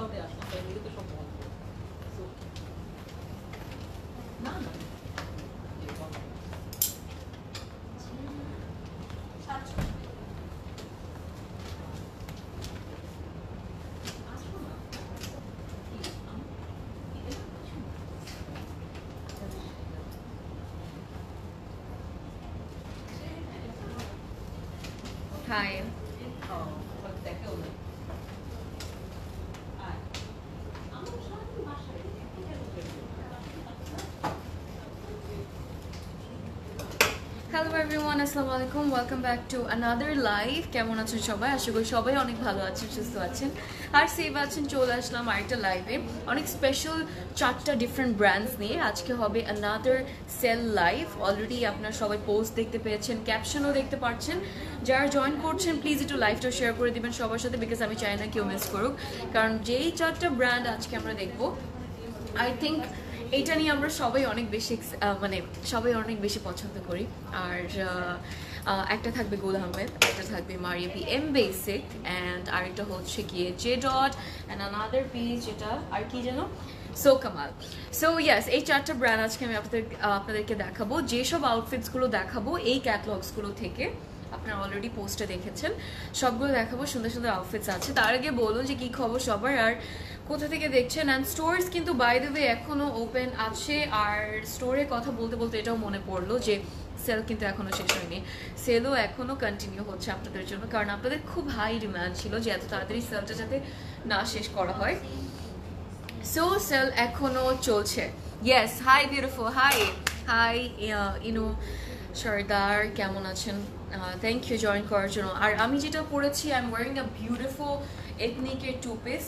ক্লসেট ক্লাউডে আসলাম তাই এগুলো তো সব বন্ধ So, না না এই বন্ধ। আসব না। কি? আমি- এটা কিছু না। হাই ও, ওটা দেখেও না। আয়। আমরা সারাদিন বাসায় একটু কেন বের করি? হ্যালো এভরিওয়ান আসসালামু আলাইকুম welcome back to another live কেমন আছেন সবাই? আশা করি সবাই অনেক ভালো আছেন, সুস্থ আছেন। আর সেভ আছেন, চলে আসলাম আরেকটা লাইভে অনেক স্পেশাল চারটা ডিফারেন্ট ব্র্যান্ডস নিয়ে। আজকে হবে আনাদার সেল লাইভ অলরেডি আপনারা সবাই পোস্ট দেখতে পেয়েছেন ক্যাপশনও দেখতে পাচ্ছেন। যারা জয়েন করছেন প্লিজ একটু লাইভটা শেয়ার করে দিবেন সবার সাথে বিকজ আমি চাই না কেউ মিস করুক। কারণ যেই চারটা ব্র্যান্ড আজকে আমরা দেখব আই থিঙ্ক এটা নিয়ে আমরা সবাই অনেক বেশি মানে সবাই অনেক বেশি পছন্দ করি। আর একটা থাকবে গোল আহমেদ, একটা থাকবে মারিয়াপি এম বেসিক অ্যান্ড আরেকটা হচ্ছে গিয়ে J dot and another piece যেটা আর কি যেন? সো কামাল। সো ইয়াস এই চারটা ব্র্যান্ড আজকে আমি আপনাদের আপনাদেরকে দেখাবো। যেসব আউটফিটসগুলো দেখাবো, এই ক্যাটলগসগুলো থেকে আপনারা অলরেডি পোস্টে দেখেছেন, সবগুলো দেখাবো। সুন্দর সুন্দর আউটফিটস আছে। তার আগে বলুন যে কি খবর সবার? আর কোথা থেকে দেখছেন? অ্যান্ড স্টোর্স কিন্তু বাই দ্য ওয়ে এখনও ওপেন আছে। আর স্টোরে কথা বলতে বলতে এটাও মনে পড়ল যে সেল কিন্তু এখনও শেষ হয়নি। সেলও এখনও কন্টিনিউ হচ্ছে আপনাদের জন্য। কারণ আপনাদের খুব হাই ডিমান্ড ছিল যে, এত তাড়াতাড়ি সেলটা যাতে না শেষ করা হয়। সো সেল এখনও চলছে। Yes hi beautiful hi hi ইনো, সর্দার, কেমন আছেন? থ্যাংক ইউ জয়েন করার জন্য। আর আমি যেটা পরেছি I am wearing a beautiful এথনিকের two piece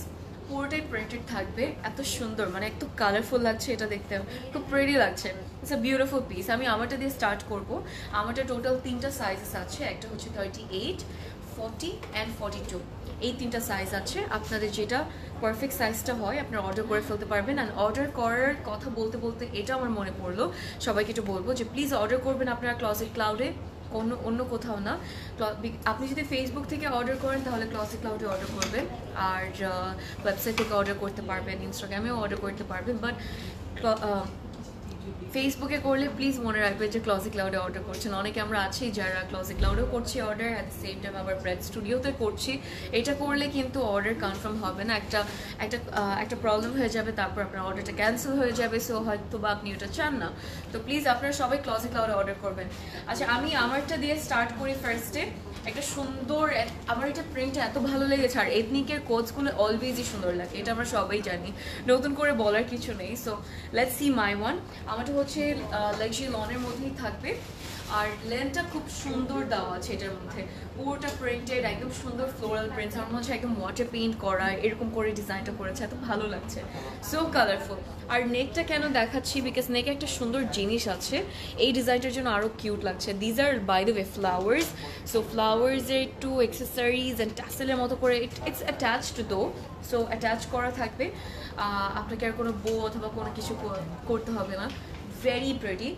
পুরোটাই প্রিন্টেড থাকবে এত সুন্দর মানে একটু কালারফুল লাগছে এটা দেখতে। খুব প্রেডি লাগছে। ইটস আ বিউটিফুল পিস আমি আমারটা দিয়ে স্টার্ট করব। আমারটা টোটাল তিনটা সাইজেস আছে। একটা হচ্ছে thirty eight forty and forty two এই তিনটা সাইজ আছে। আপনাদের যেটা পারফেক্ট সাইজটা হয়, আপনারা অর্ডার করে ফেলতে পারবেন। অ্যান্ড অর্ডার করার কথা বলতে বলতে এটা আমার মনে পড়ল। সবাইকে একটু বলব যে প্লিজ অর্ডার করবেন আপনারা ক্লজেট ক্লাউডে অন্য অন্য কোথাও না। আপনি যদি ফেসবুক থেকে অর্ডার করেন, তাহলে ক্লাসিক ক্লাউডে অর্ডার করবেন। আর ওয়েবসাইট থেকে অর্ডার করতে পারবেন ইনস্টাগ্রামেও অর্ডার করতে পারবেন। বাট ফেসবুকে করলে প্লিজ মনে রাখবেন যে ক্লসিক ক্লাউডে অর্ডার করছেন। অনেকে আমরা আছি যারা ক্লসিক ক্লাউডেও করছি order at the same time আবার ব্রেড স্টুডিওতে করছি। এটা করলে কিন্তু অর্ডার কনফার্ম হবে না। একটা একটা একটা প্রবলেম হয়ে যাবে, তারপর আপনার অর্ডারটা ক্যান্সেল হয়ে যাবে। সো হয়তো বা আপনি ওটা চান না। তো প্লিজ আপনারা সবাই ক্লসিক ক্লাউডে অর্ডার করবেন। আচ্ছা আমি আমারটা দিয়ে স্টার্ট করি ফার্স্টে একটা সুন্দর আমার এটা প্রিন্ট এত ভালো লেগেছে। আর এথনিকের কোচগুলো অলওয়েজই সুন্দর লাগে। এটা আমরা সবাই জানি। নতুন করে বলার কিছু নেই। So let's see my one আমারটা হচ্ছে লাক্সারি লনের মধ্যেই থাকবে। আর লেনটা খুব সুন্দর দেওয়া আছে এটার মধ্যে। পুরোটা প্রিন্টেড একদম সুন্দর ফ্লোরাল প্রিন্টস আমার মনে হচ্ছে একদম ওয়াটার পেইন্ট করা, এরকম করে ডিজাইনটা করেছে, এত ভালো লাগছে। সো কালারফুল আর নেকটা কেন দেখাচ্ছি? বিকজ নেকে একটা সুন্দর জিনিস আছে। এই ডিজাইনটার জন্য আরও কিউট লাগছে। These are by the way flowers so ফ্লাওয়ার্সের একটু এক্সেসারিজ অ্যান্ড ট্যাসেলের মতো করে it's attached though so attach করা থাকবে। আপনাকে আর কোনো বো অথবা কোনো কিছু করতে হবে না। ভেরি প্রেটি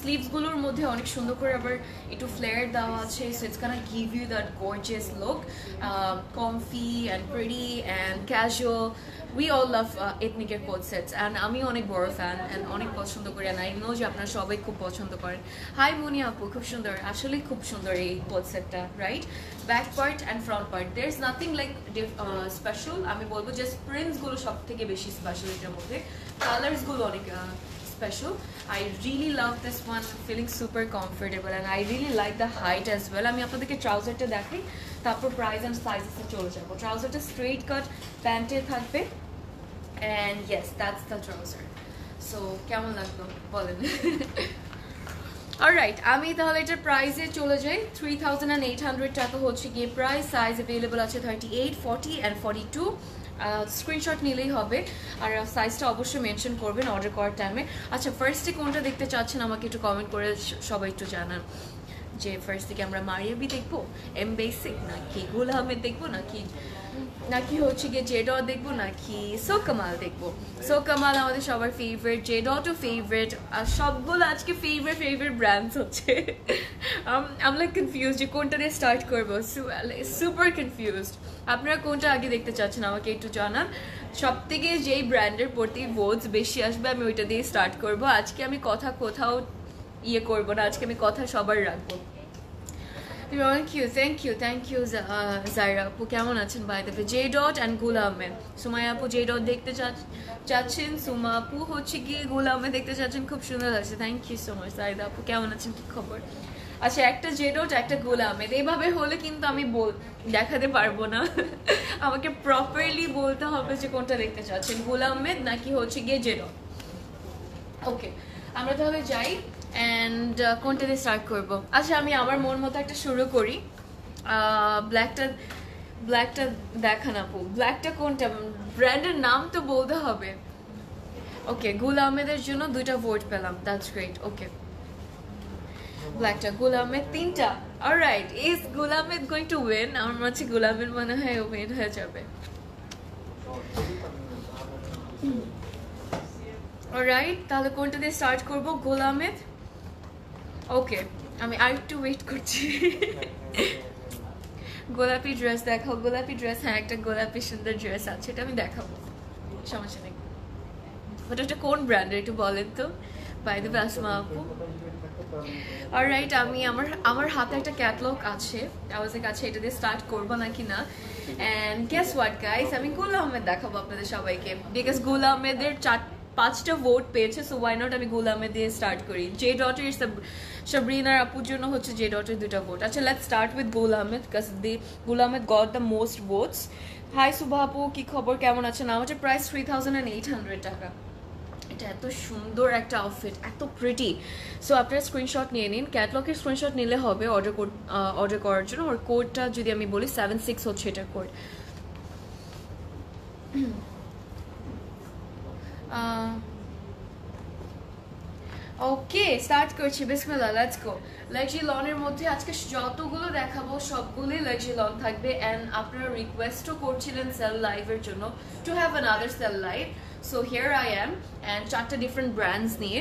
স্লিভসগুলোর মধ্যে অনেক সুন্দর করে আবার একটু ফ্লেয়ার দেওয়া আছে so it's gonna give you that gorgeous look comfy and pretty and casual we all love এথনিকের code sets and আমি অনেক বড় ফ্যান অ্যান্ড অনেক পছন্দ করি অ্যান্ড আই নো যে আপনারা সবাই খুব পছন্দ করেন। হাই মনি আপু খুব সুন্দর। আসলে খুব সুন্দর এই কোড সেটটা right back part and front part there is nothing like special আমি বলব যে প্রিন্টসগুলো সব থেকে বেশি স্পেশাল এটার মধ্যে। কালার্সগুলো অনেক uh, special. I really love this one. Feeling super comfortable and I really like the height as well. আমি আপনাদেরকে ট্রাউজারটা দেখাই, তারপর প্রাইস অ্যান্ড সাইজেসে চলে যাব ট্রাউজারটা স্ট্রেট কাট প্যান্টে থাকবে and yes that's the trouser so কেমন লাগল বলেন অলরাইট আমি তাহলে এটার প্রাইসে চলে যাই three thousand and eight hundred টাকা হচ্ছে গিয়ে প্রাইস সাইজ অ্যাভেলেবল আছে thirty eight forty and forty two screenshot নিলেই হবে। আর সাইজটা অবশ্যই মেনশন করবেন অর্ডার করার টাইমে আচ্ছা ফার্স্টে কোনটা দেখতে চাচ্ছেন আমাকে একটু কমেন্ট করে সবাই একটু জানান। যে ফার্স্ট থেকে আমরা মারিয়াবি দেখব এম বেসিক নাকি গুল আহমেদ দেখব, নাকি নাকি হচ্ছে গিয়ে জে দেখব, নাকি সো কামাল দেখব? সো কামাল আমাদের সবার ফেভারিট জে ডটও ফেভারিট আর সবগুলো আজকে ফেভারিট ফেভারিট ব্র্যান্ডস হচ্ছে। আমরা কনফিউজ যে কোনটা দিয়ে স্টার্ট করব। সুপার কনফিউজড আপনারা কোনটা আগে দেখতে চাচ্ছেন আমাকে একটু জানান। সব থেকে যেই ব্র্যান্ডের প্রতি ভোটস বেশি আসবে, আমি ওইটা দিয়ে স্টার্ট করব। আজকে আমি কথা কোথাও ইয়ে করব না, আজকে আমি কথা সবার রাখব। Thank you thank you thank you Zaira আপু, কেমন আছেন? বাই দেবে জে ডট অ্যান্ড গুল আহমেদ সুমাই আপু জে ডট দেখতে চাচ্ছেন, সুমা আপু হচ্ছে গিয়ে গুল দেখতে চাচ্ছেন, খুব সুন্দর লাগছে। Thank you so much Saida আপু, কেমন আছেন? কি খবর? আচ্ছা একটা জে ডট একটা গুল আহমেদ এইভাবে হলে কিন্তু আমি বল দেখাতে পারব না। আমাকে প্রপারলি বলতে হবে যে কোনটা দেখতে চাচ্ছেন গুল নাকি হচ্ছে গিয়ে জে ডট ওকে আমরা তাহলে যাই। অ্যান্ড কোনটা দিয়ে স্টার্ট করব? আচ্ছা আমি আমার মন মতো একটা শুরু করি। ব্ল্যাকটা ব্ল্যাকটা দেখান আপু। ব্ল্যাকটা কোনটা? ব্র্যান্ডের নাম তো বলতে হবে। ওকে গুল আহমেদের জন্য দুইটা ভোট পেলাম। দ্যাটস গ্রেট ওকে ব্ল্যাকটা গুল আহমেদ তিনটা। অলরাইট ইজ গুল আহমেদ গোয়িং টু উইন আমার মনে হচ্ছে গুল আহমেদ মনে হয় উইন হয়ে যাবে। অলরাইট তাহলে কোনটা দিয়ে স্টার্ট করব? গুল আহমেদ? ওকে আমি আর একটু ওয়েট করছি। গোলাপি ড্রেস দেখাও, গোলাপি ড্রেস হ্যাঁ একটা গোলাপি সুন্দর ড্রেস আছে এটা আমি দেখাবো। সমস্যা নেই। ওটা ওটা কোন ব্র্যান্ডের একটু বলেন তো? বাই দেবে আসমা আপু। অলরাইট আমি আমার আমার হাতে একটা ক্যাটলগ আছে। আওয়াজের কাছে এটা দিয়ে স্টার্ট করব নাকি না? অ্যান্ড গেস হোয়াট গাইস আমি গুল আহমেদ দেখাবো আপনাদের সবাইকে। বিকজ গুল আহমেদের চার পাঁচটা ভোট পেয়েছে সো ওয়াই নট আমি গুল আহমেদ দিয়ে স্টার্ট করি? জে ডটের সাবরিনার আপুর জন্য হচ্ছে জে ডটের দুটা ভোট আচ্ছা লেট স্টার্ট উইথ গুল Ahmed because the Gul Ahmed got the most votes hi Shuva আপু, কি খবর? কেমন আছেন? আমাদের price three thousand eight hundred টাকা। এটা এত সুন্দর একটা আউটফিট এত প্রিটি সো আপনারা স্ক্রিনশট নিয়ে নিন। ক্যাটলগের স্ক্রিনশট নিলে হবে অর্ডার কোড অর্ডার করার জন্য। ওর কোডটা যদি আমি বলি সেভেন সিক্স হচ্ছে এটার কোড ওকে স্টার্ট করছি, বিসমিল্লাহ লেটস গো লাক্সারি লনের মধ্যে আজকে যতগুলো দেখাবো, সবগুলোই লাক্সারি লন থাকবে অ্যান্ড আপনারা রিকোয়েস্টও করছিলেন সেল লাইভের জন্য to have an other sale live so here I am and চারটা ডিফারেন্ট ব্র্যান্ডস নিয়ে,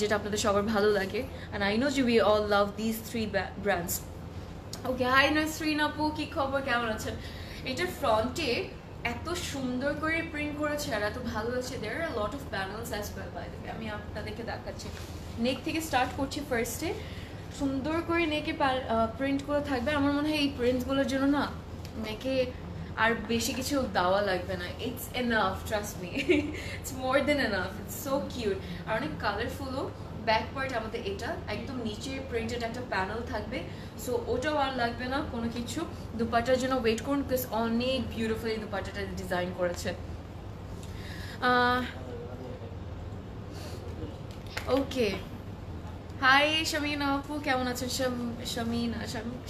যেটা আপনাদের সবার ভালো লাগে অ্যান্ড আই নো যে we all love this three brands okay hi Nasrin আপু, কি খবর? কেমন আছেন? এটার ফ্রন্টে এত সুন্দর করে প্রিন্ট করেছে, আর এত ভালো লাগছে there are lot of panels as well by আমি আপনাদেরকে দেখাচ্ছি। নেক থেকে স্টার্ট করছি ফার্স্টে সুন্দর করে নেকে প্রিন্ট করে থাকবে। আমার মনে হয় এই প্রিন্টসগুলোর জন্য না নেকে আর বেশি কিছু দেওয়া লাগবে না। It's enough trust me it's more than enough it's so cute আর অনেক কালারফুলও ব্যাক পার্ট আমাদের এটা, একদম নিচে প্রিন্টেড একটা প্যানেল থাকবে। সো ওটাও আর লাগবে না কোনো কিছু। দুপাটার জন্য ওয়েট করুন বিকজ অনেক বিউটিফুলি দুপাটাটা ডিজাইন করেছে। ওকে হাই শামিনা আপু, কেমন আছেন? শামিনা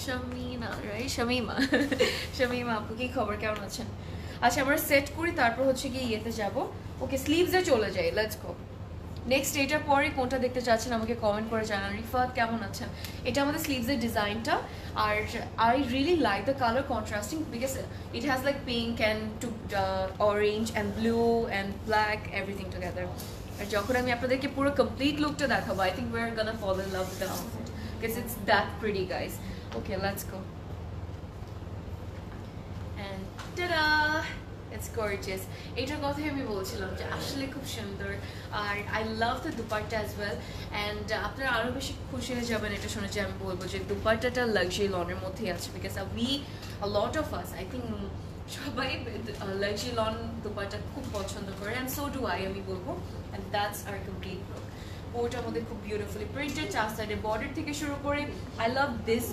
শামিনা রাই শামিমা শামিমা আপু, কি খবর? কেমন আছেন? আচ্ছা আমরা সেট করি, তারপর হচ্ছে গিয়ে ইয়েতে যাব। ওকে স্লিভসে চলে যাই লেটস গো নেক্সট এটার পরে কোনটা দেখতে চাচ্ছেন আমাকে কমেন্ট করে জানান। রিফাত, কেমন আছেন? এটা আমাদের স্লিভসের ডিজাইনটা। আর I really like the colour contrasting because it has like pink and to orange and blue and black everything together আর যখন আমি আপনাদেরকে পুরো কমপ্লিট লুকটা দেখাবো I think we are gonna fall in love the outfit because it's that pretty guys okay let's go and টা it's gorgeous এইটার কথাই আমি বলছিলাম যে আসলে খুব সুন্দর। আর I love the dupatta as well and আপনারা আরও বেশি খুশি হয়ে যাবেন এটা শুনে যে আমি বলব যে দুপাট্টাটা লাক্সারি লনের মধ্যেই আছে because we lot of us I think সবাই লাক্সারি লন দুপাট্টা খুব পছন্দ করে অ্যান্ড সো ডু আই আমি বলব। অ্যান্ড দ্যাটস আর কমপ্লিট ওটার মধ্যে খুব বিউটিফুলি প্রিন্টেড চার সাইডে বর্ডার থেকে শুরু করে I love this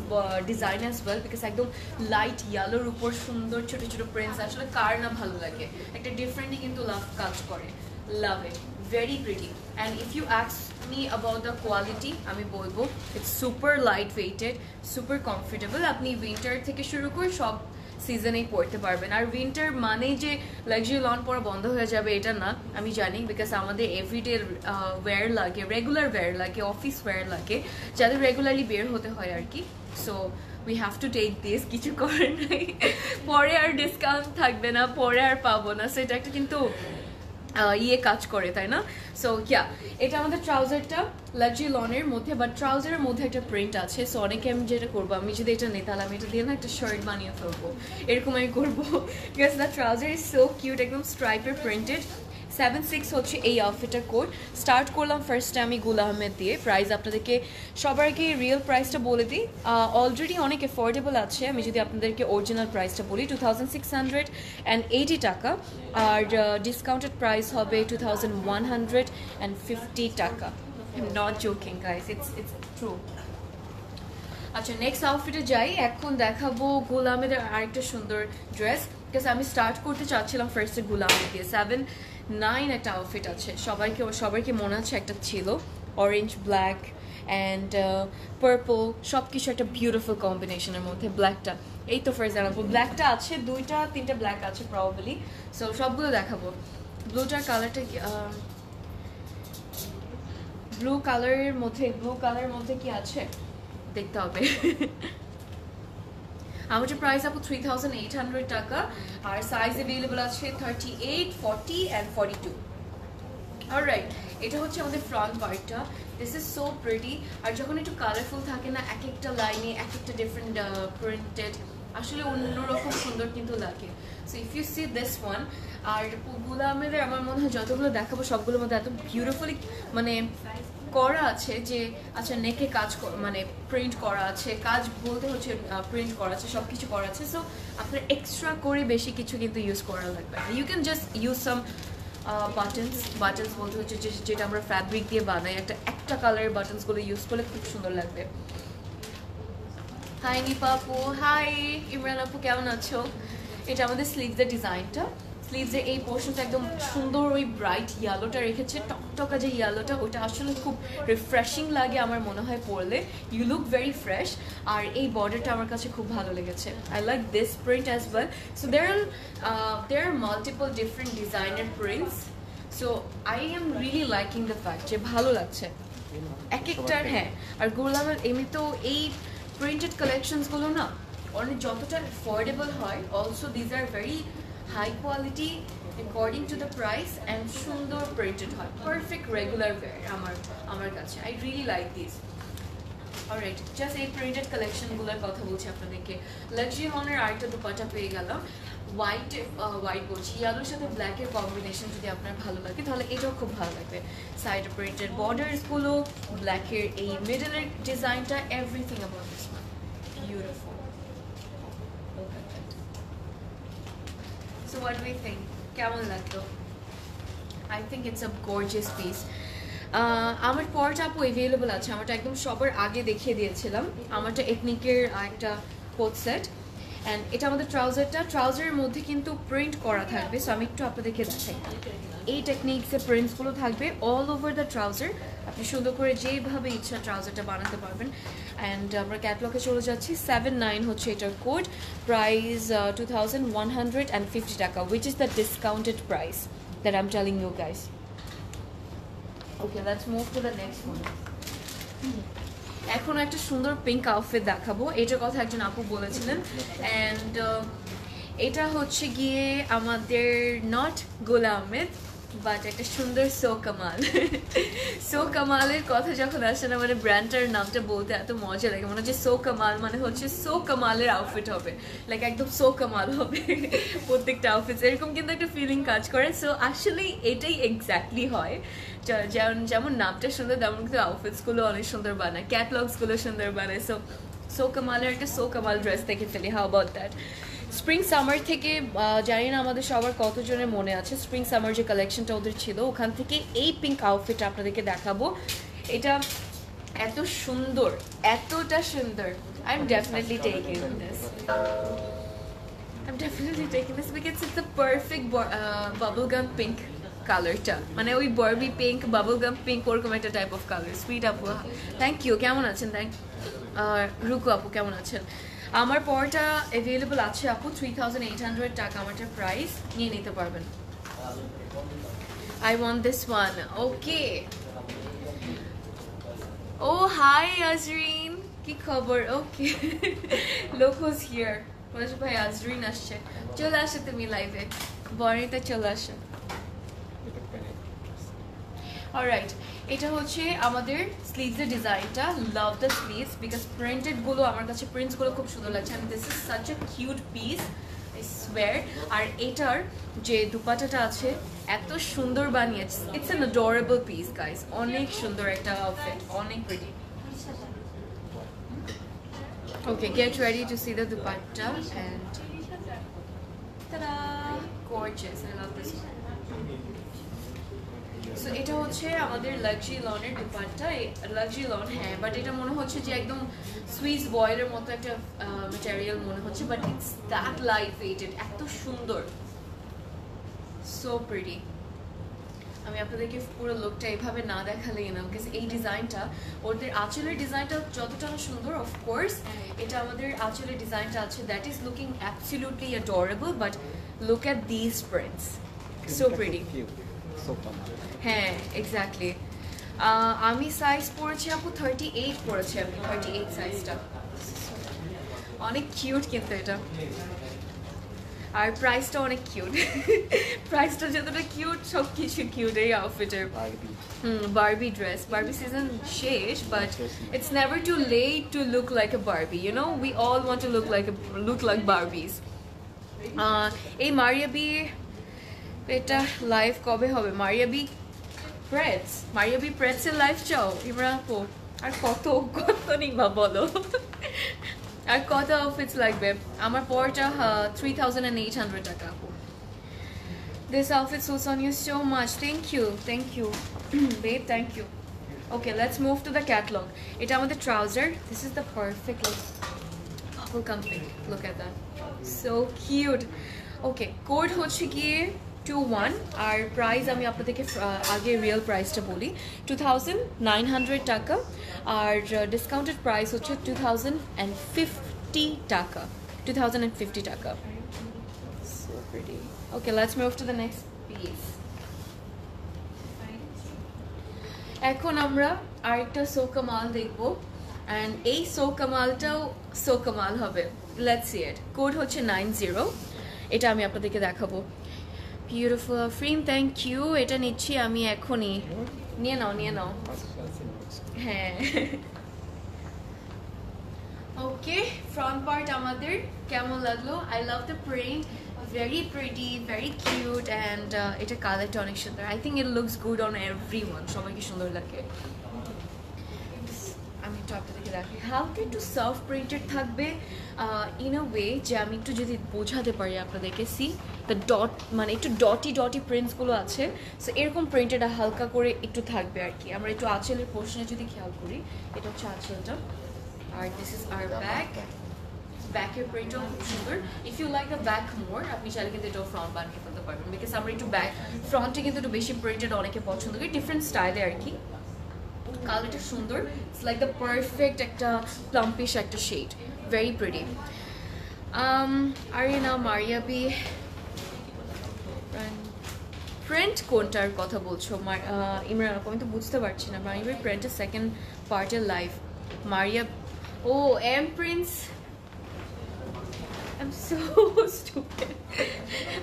design as well because একদম লাইট ইয়ালোর উপর সুন্দর ছোট ছোট প্রিন্টস আসলে কার না ভালো লাগে? একটা ডিফারেন্টই কিন্তু লাভ কাজ করে। Love it very pretty and if you অ্যাক্স me about the quality আমি বলব it's super light weighted super comfortable আপনি উইন্টার থেকে শুরু করে সব সিজনেই পড়তে পারবেন। আর উইন্টার মানেই যে লাক্সারি লন পরা বন্ধ হয়ে যাবে, এটা না। আমি জানি বিকজ আমাদের এভরিডে ওয়্যার লাগে রেগুলার ওয়্যার লাগে অফিস ওয়্যার লাগে, যাদের রেগুলারলি বের হতে হয় আর কি। So we have to take this কিছু করার নাই। পরে আর ডিসকাউন্ট থাকবে না, পরে আর পাবো না। সেটা একটা কিন্তু ইয়ে কাজ করে, তাই না? সো ইয়া এটা আমাদের ট্রাউজারটা লাক্সারি লনের মধ্যে বাট ট্রাউজারের মধ্যে একটা প্রিন্ট আছে সো অনেকে আমি যেটা করব, আমি যদি এটা নিই, তাহলে আমি এটা দিয়ে না একটা শার্ট বানিয়ে ফেলব। এরকম আমি করব। Because the trouser is so cute একদম স্ট্রাইপের প্রিন্টেড সেভেন সিক্স হচ্ছে এই আউটফিটের কোড স্টার্ট করলাম ফার্স্টে আমি গুল আহমেদ দিয়ে। প্রাইস আপনাদেরকে সবার আগে রিয়েল প্রাইসটা বলে দিই। অলরেডি অনেক অ্যাফোর্ডেবল আছে। আমি যদি আপনাদেরকে অরিজিনাল প্রাইসটা বলি two thousand six hundred and eighty টাকা। আর ডিসকাউন্টেড প্রাইস হবে two thousand one hundred and fifty টাকা। Not joking guys it's it's true আচ্ছা নেক্সট আউটফিটে যাই। এখন দেখাবো গোলামেদের আরেকটা সুন্দর ড্রেস বিকজ আমি স্টার্ট করতে চাচ্ছিলাম ফার্স্টে গোলামে দিয়ে। সেভেন নাইন একটা আউটফিট আছে। সবাইকে সবাইকে মনে আছে একটা ছিল? অরেঞ্জ ব্ল্যাক অ্যান্ড পার্পল সব কিছু একটা বিউটিফুল কম্বিনেশনের মধ্যে। ব্ল্যাকটা এই তো ফর এক্সাম্পল ব্ল্যাকটা আছে, দুইটা, তিনটা ব্ল্যাক আছে প্রবাবলি সো সবগুলো দেখাবো। ব্লুটার কালারটা ব্লু কালারের মধ্যে ব্লু কালারের মধ্যে কি আছে? দেখতে হবে। আমাদের প্রাইস আপু থ্রি থাউজেন্ড এইট হান্ড্রেড টাকা আর সাইজ অ্যাভেলেবল আছে thirty eight forty and forty two right এটা হচ্ছে আমাদের ফ্রন্ট পার্টটা দিস ইজ সো প্রিটি আর যখন একটু কালারফুল থাকে না, এক একটা লাইনে এক একটা ডিফারেন্ট প্রিন্টেড আসলে অন্যরকম সুন্দর কিন্তু লাগে। So if you see this one আরগুলা আমার মনে হয় যতগুলো দেখাবো, সবগুলোর মধ্যে এত বিউটিফুলি মানে করা আছে যে আচ্ছা নেকে কাজ মানে প্রিন্ট করা আছে, কাজ বলতে হচ্ছে প্রিন্ট করা আছে সব কিছু করা আছে। সো আপনার এক্সট্রা করে বেশি কিছু কিন্তু ইউজ করা লাগবে you can just use some buttons buttons বলতে হচ্ছে যেটা আমরা ফ্যাব্রিক দিয়ে বানাই, একটা একটা কালারের বাটনসগুলো ইউজ করলে খুব সুন্দর লাগবে। হাই নিপা আপু হাই ইমরান আপু কেমন আছো? এটা আমাদের স্লিভসের ডিজাইনটা স্লিভসের এই পোর্শনটা একদম সুন্দর ওই ব্রাইট ইয়েলোটা রেখেছে। টকটকা যে ইয়েলোটা ওটা আসলে খুব রিফ্রেশিং লাগে আমার মনে হয় পরলে। ইউ লুক ভেরি ফ্রেশ আর এই বর্ডারটা আমার কাছে খুব ভালো লেগেছে। I like this print as well so there are there are multiple different ডিজাইনের prints so I am really liking the fact যে ভালো লাগছে। এক একটার হ্যাঁ। আর গোলামের, এমনিতেও এই প্রিন্টেড কালেকশনসগুলো না অনেক যতটা অ্যাফোর্ডেবল হয় also these are very high quality according to the price and সুন্দর প্রিন্টেড হয়। পারফেক্ট রেগুলার ওয়্যার আমার আমার কাছে। I really like this alright just এই প্রিন্টেড কালেকশনগুলোর কথা বলছি আপনাদেরকে। লাক্সারি লনের আরেকটা দুপাটা পেয়ে গেলাম। হোয়াইট হোয়াইট বলছি। ইয়ালোর সাথে ব্ল্যাকের কম্বিনেশন যদি আপনার ভালো লাগে, তাহলে এটাও খুব ভালো লাগবে। সাইডে প্রিন্টেড বর্ডার্সগুলো ব্ল্যাকের এই মিডলের ডিজাইনটা everything about this one So what do we think? কেমন লাগল? I think it's a gorgeous piece. আমার পরটা আপু অ্যাভেলেবল আছে আমারটা একদম সবার আগে দেখিয়ে দিয়েছিলাম আমারটা এথনিকের একটা কোট সেট অ্যান্ড এটা আমাদের ট্রাউজারটা ট্রাউজারের মধ্যে কিন্তু প্রিন্ট করা থাকবে। সো আমি একটু আপনাদেরকে দেখাই। এই টেকনিক্সের প্রিন্টসগুলো থাকবে অল ওভার দ্য ট্রাউজার আপনি সুন্দর করে যেভাবে ইচ্ছা ট্রাউজারটা বানাতে পারবেন। অ্যান্ড আমরা ক্যাটলগে চলে যাচ্ছি। সেভেন নাইন হচ্ছে এটার code price two thousand one hundred and fifty টাকা which is the discounted price that am telling you guys okay let's move to the next one এখন একটা সুন্দর পিঙ্ক আউটফিট দেখাবো। এটার কথা একজন আপু বলেছিলেন। অ্যান্ড এটা হচ্ছে গিয়ে আমাদের নট গোলা আহমেদ বাট একটা সুন্দর সো কামাল। সো কামালের কথা যখন আসে না মানে ব্র্যান্ডটার নামটা বলতে এত মজা লাগে। মনে হচ্ছে সো কামাল মানে হচ্ছে সো কামালের আউটফিট হবে। লাইক একদম সো কামাল হবে প্রত্যেকটা আউটফিট এরকম কিন্তু একটা ফিলিং কাজ করে। সো আসলে এটাই এক্স্যাক্টলি হয়। যেমন যেমন নামটা সুন্দর, তেমন কিন্তু আউটফিটসগুলো অনেক সুন্দর বানায়। ক্যাটলগসগুলো সুন্দর বানায়। সো সো কামালের একটা সো কামাল ড্রেস দেখে ফেলি। How about that spring summer থেকে জানি না আমাদের সবার কতজনের মনে আছে। স্প্রিং সামার যে কালেকশনটা ওদের ছিল ওখান থেকে এই পিঙ্ক আউটফিট আপনাদেরকে দেখাবো। এটা এত সুন্দর এতটা সুন্দর। I am definitely taking this definitely taking this because it's the perfect bo- uh, bubblegum pink কালারটা মানে ওই বারবি পিঙ্ক বাবলগাম পিঙ্ক ওরকম একটা টাইপ অফ কালার সুইট আপু থ্যাংক ইউ কেমন আছেন? থ্যাংক রুকু আপু কেমন আছেন? আমার পরটা অ্যাভেলেবল আছে আপু থ্রি থাউজেন্ড এইট হান্ড্রেড টাকা আমারটার প্রাইস নিয়ে নিতে পারবেন। I want this one okay oh hi Azrin কি খবর? ওকে লোক হোজ হিয়ার ভাই আজরিন আসছে। চলে আসে তুমি লাইভে বর্ণিতে চলে আসে। অলরাইট এটা হচ্ছে আমাদের স্লিভসের ডিজাইনটা। লাভ দ্য স্লিভস বিকজ প্রিন্টেডগুলো আমার কাছে প্রিন্টসগুলো খুব সুন্দর লাগছে। And this is such a cute piece সোয়ার আর এটার যে দুপাটাটা আছে এত সুন্দর বানিয়েছে। It's an adorable piece guys অনেক সুন্দর একটা আউটফিট অনেক pretty Okay, get ready to see the dupatta and ta-da! Gorgeous, I love this one. So এটা হচ্ছে আমাদের লাক্সারি লনের দুপাট্টা লাক্সারি লন হ্যাঁ বাট এটা মনে হচ্ছে যে একদম সুইস বয়েলের মতো একটা ম্যাটেরিয়াল মনে হচ্ছে but it's that light weighted এত সুন্দর। সো প্রিটি আমি আপনাদেরকে পুরো লোকটা এইভাবে না দেখালেই না বিকজ এই ডিজাইনটা ওদের আঁচলের ডিজাইনটা যতটা না সুন্দর অফকোর্স এটা আমাদের আঁচলের ডিজাইনটা আছে that is looking absolutely adorable but look at this prints so pretty হ্যাঁ এক্স্যাক্টলি আমি সাইজ পড়েছি আপু থার্টি এইট পড়েছি আমি থার্টি এইট সাইজটা অনেক কিউট কিন্তু এটা। আর প্রাইসটা অনেক কিউট প্রাইসটা যতটা কিউট সব কিছু কিউট এই আউটফিটের হুম বারবি ড্রেস বারবি সিজন শেষ but it's never too late to look like a Barbie you know we all want to look like look like Barbies এই মারিয়া বি এটা লাইভ কবে হবে মারিয়া বি প্রেটস মারিয়া বি প্রেটসের লাইভ চাও ইমরান আপু আর কত কত নিবা বলো আর কত আউটফিটস লাগবে আমার পরটা three thousand and eight hundred টাকা আপু This outfit suits on you so much. Thank you. Thank you. Babe, thank you. Okay, let's move to the catalog. এটা আমাদের trouser. This is the perfect look. Full complete. Look at that. So cute. Okay, code হচ্ছে গিয়ে two one আর price আমি আপনাদেরকে আগে real প্রাইসটা বলি two thousand nine hundred টাকা আর ডিসকাউন্টেড প্রাইস হচ্ছে টু থাউজেন্ড অ্যান্ড ফিফটি টাকা টু থাউজেন্ড অ্যান্ড ফিফটি টাকা pretty. Okay, let's move to the next piece. এখন আমরা আরেকটা সোকামাল দেখব অ্যান্ড এই সোকামালটাও সোকামাল হবে। লেটস সি ইট কোড হচ্ছে নাইন জিরো এটা আমি আপনাদেরকে দেখাবো। বিউটিফুল ফ্রিম থ্যাংক ইউ এটা নিচ্ছি আমি এখনই। নিয়ে নাও নিয়ে নাও। হ্যাঁ। ওকে ফ্রন্ট পার্ট আমাদের কেমন লাগল? I love the print very pretty very cute and এটা কালারটা অনেক সুন্দর। I think it looks good on everyone সবাইকে সুন্দর লাগে। আমি একটু আপনাদেরকে দেখি হালকা একটু সফট প্রিন্টেড থাকবে ইন আ ওয়ে যে আমি একটু যদি বোঝাতে পারি আপনাদেরকে সি দ্য ডট মানে একটু ডটি ডটি প্রিন্টসগুলো আছে সো এরকম প্রিন্টেড হালকা করে একটু থাকবে আর কি। আমরা একটু আঁচলের পোর্শনে যদি খেয়াল করি, এটা হচ্ছে আঁচলটা। আর দিস ইজ আর ব্যাক ব্যাকের প্রিন্টও খুব সুন্দর। If you like the back more আপনি চাইলে কিন্তু এটাও ফ্রন্ট বানিয়ে ফেলতে পারবেন। বিকজ আমরা একটু ব্যাক ফ্রন্টে কিন্তু একটু বেশি প্রিন্টেড অনেকে পছন্দ করি ডিফারেন্ট স্টাইলে আর কি। কালারটা সুন্দর। ইটস লাইক দ্য পারফেক্ট একটা প্লাম্পিশ একটা শেড ভেরি প্রিটি আর না মারিয়া বি প্রিন্ট কোনটার কথা বলছো? ইমরান আমি তো বুঝতে পারছি না। মারিয়া বি প্রিন্টের সেকেন্ড পার্টের life Maria O M prince I'm so stupid.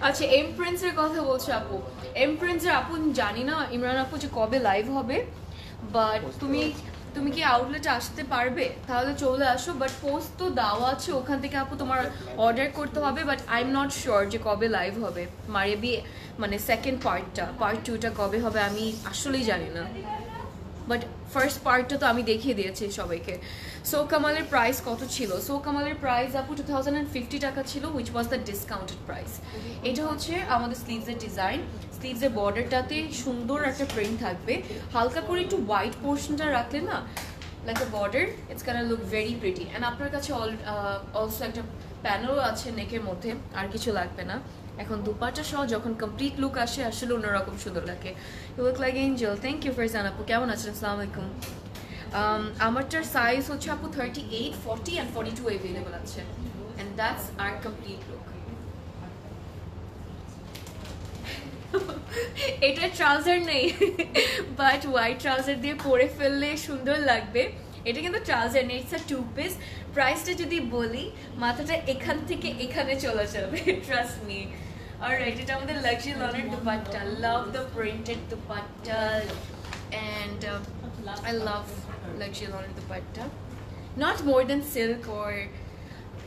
আচ্ছা এম প্রিন্সের কথা বলছো আপু। এম প্রিন্সের আপু জানি না। ইমরান আপু যে কবে লাইভ হবে? বাট তুমি তুমি কি আউটলেটে আসতে পারবে? তাহলে চলে আসো বাট পোস্ট তো দেওয়া আছে, ওখান থেকে আপু তোমার অর্ডার করতে হবে but I am not sure যে কবে লাইভ হবে। মারে বি মানে সেকেন্ড পার্টটা পার্ট টুটা কবে হবে আমি আসলেই জানি না। বাট ফার্স্ট পার্টটা তো আমি দেখিয়ে দিয়েছি সবাইকে। সো কামালের প্রাইস কত ছিল? সো কামালের প্রাইস আপু টু থাউজেন্ড ফিফটি টাকা ছিল which was the discounted price এটা হচ্ছে আমাদের স্লিভসের ডিজাইন স্লিভসের বর্ডারটাতে সুন্দর একটা প্রিন্ট থাকবে। হালকা করে একটু হোয়াইট পোর্শনটা রাখলে না like a border it's can look very pretty and আপনার কাছে অল অলসো একটা প্যানেলও আছে নেকের মধ্যে আর কিছু লাগবে না। এখন দুপাটা সহ যখন কমপ্লিট লুক আসে আসলে অন্যরকম সুন্দর লাগে। Look like angel thank you Farzan আপু। কেমন আছেন? আসসালামু আলাইকুম। Um, আমারটার সাইজ হচ্ছে আপু thirty eight forty and forty two available আছে। And that's our complete look এটা ট্রাউজার নেই বাট হোয়াইট ট্রাউজার দিয়ে পরে ফেললে সুন্দর লাগবে। এটা কিন্তু ট্রাউজার নেই ইটস টু পিস প্রাইসটা যদি বলি, মাথাটা এখান থেকে এখানে চলে যাবে ট্রাস্ট মি অলরাইট এটা আমাদের luxury লনের dupatta. Love the printed dupatta and I love luxury লনের dupatta. Not more than silk or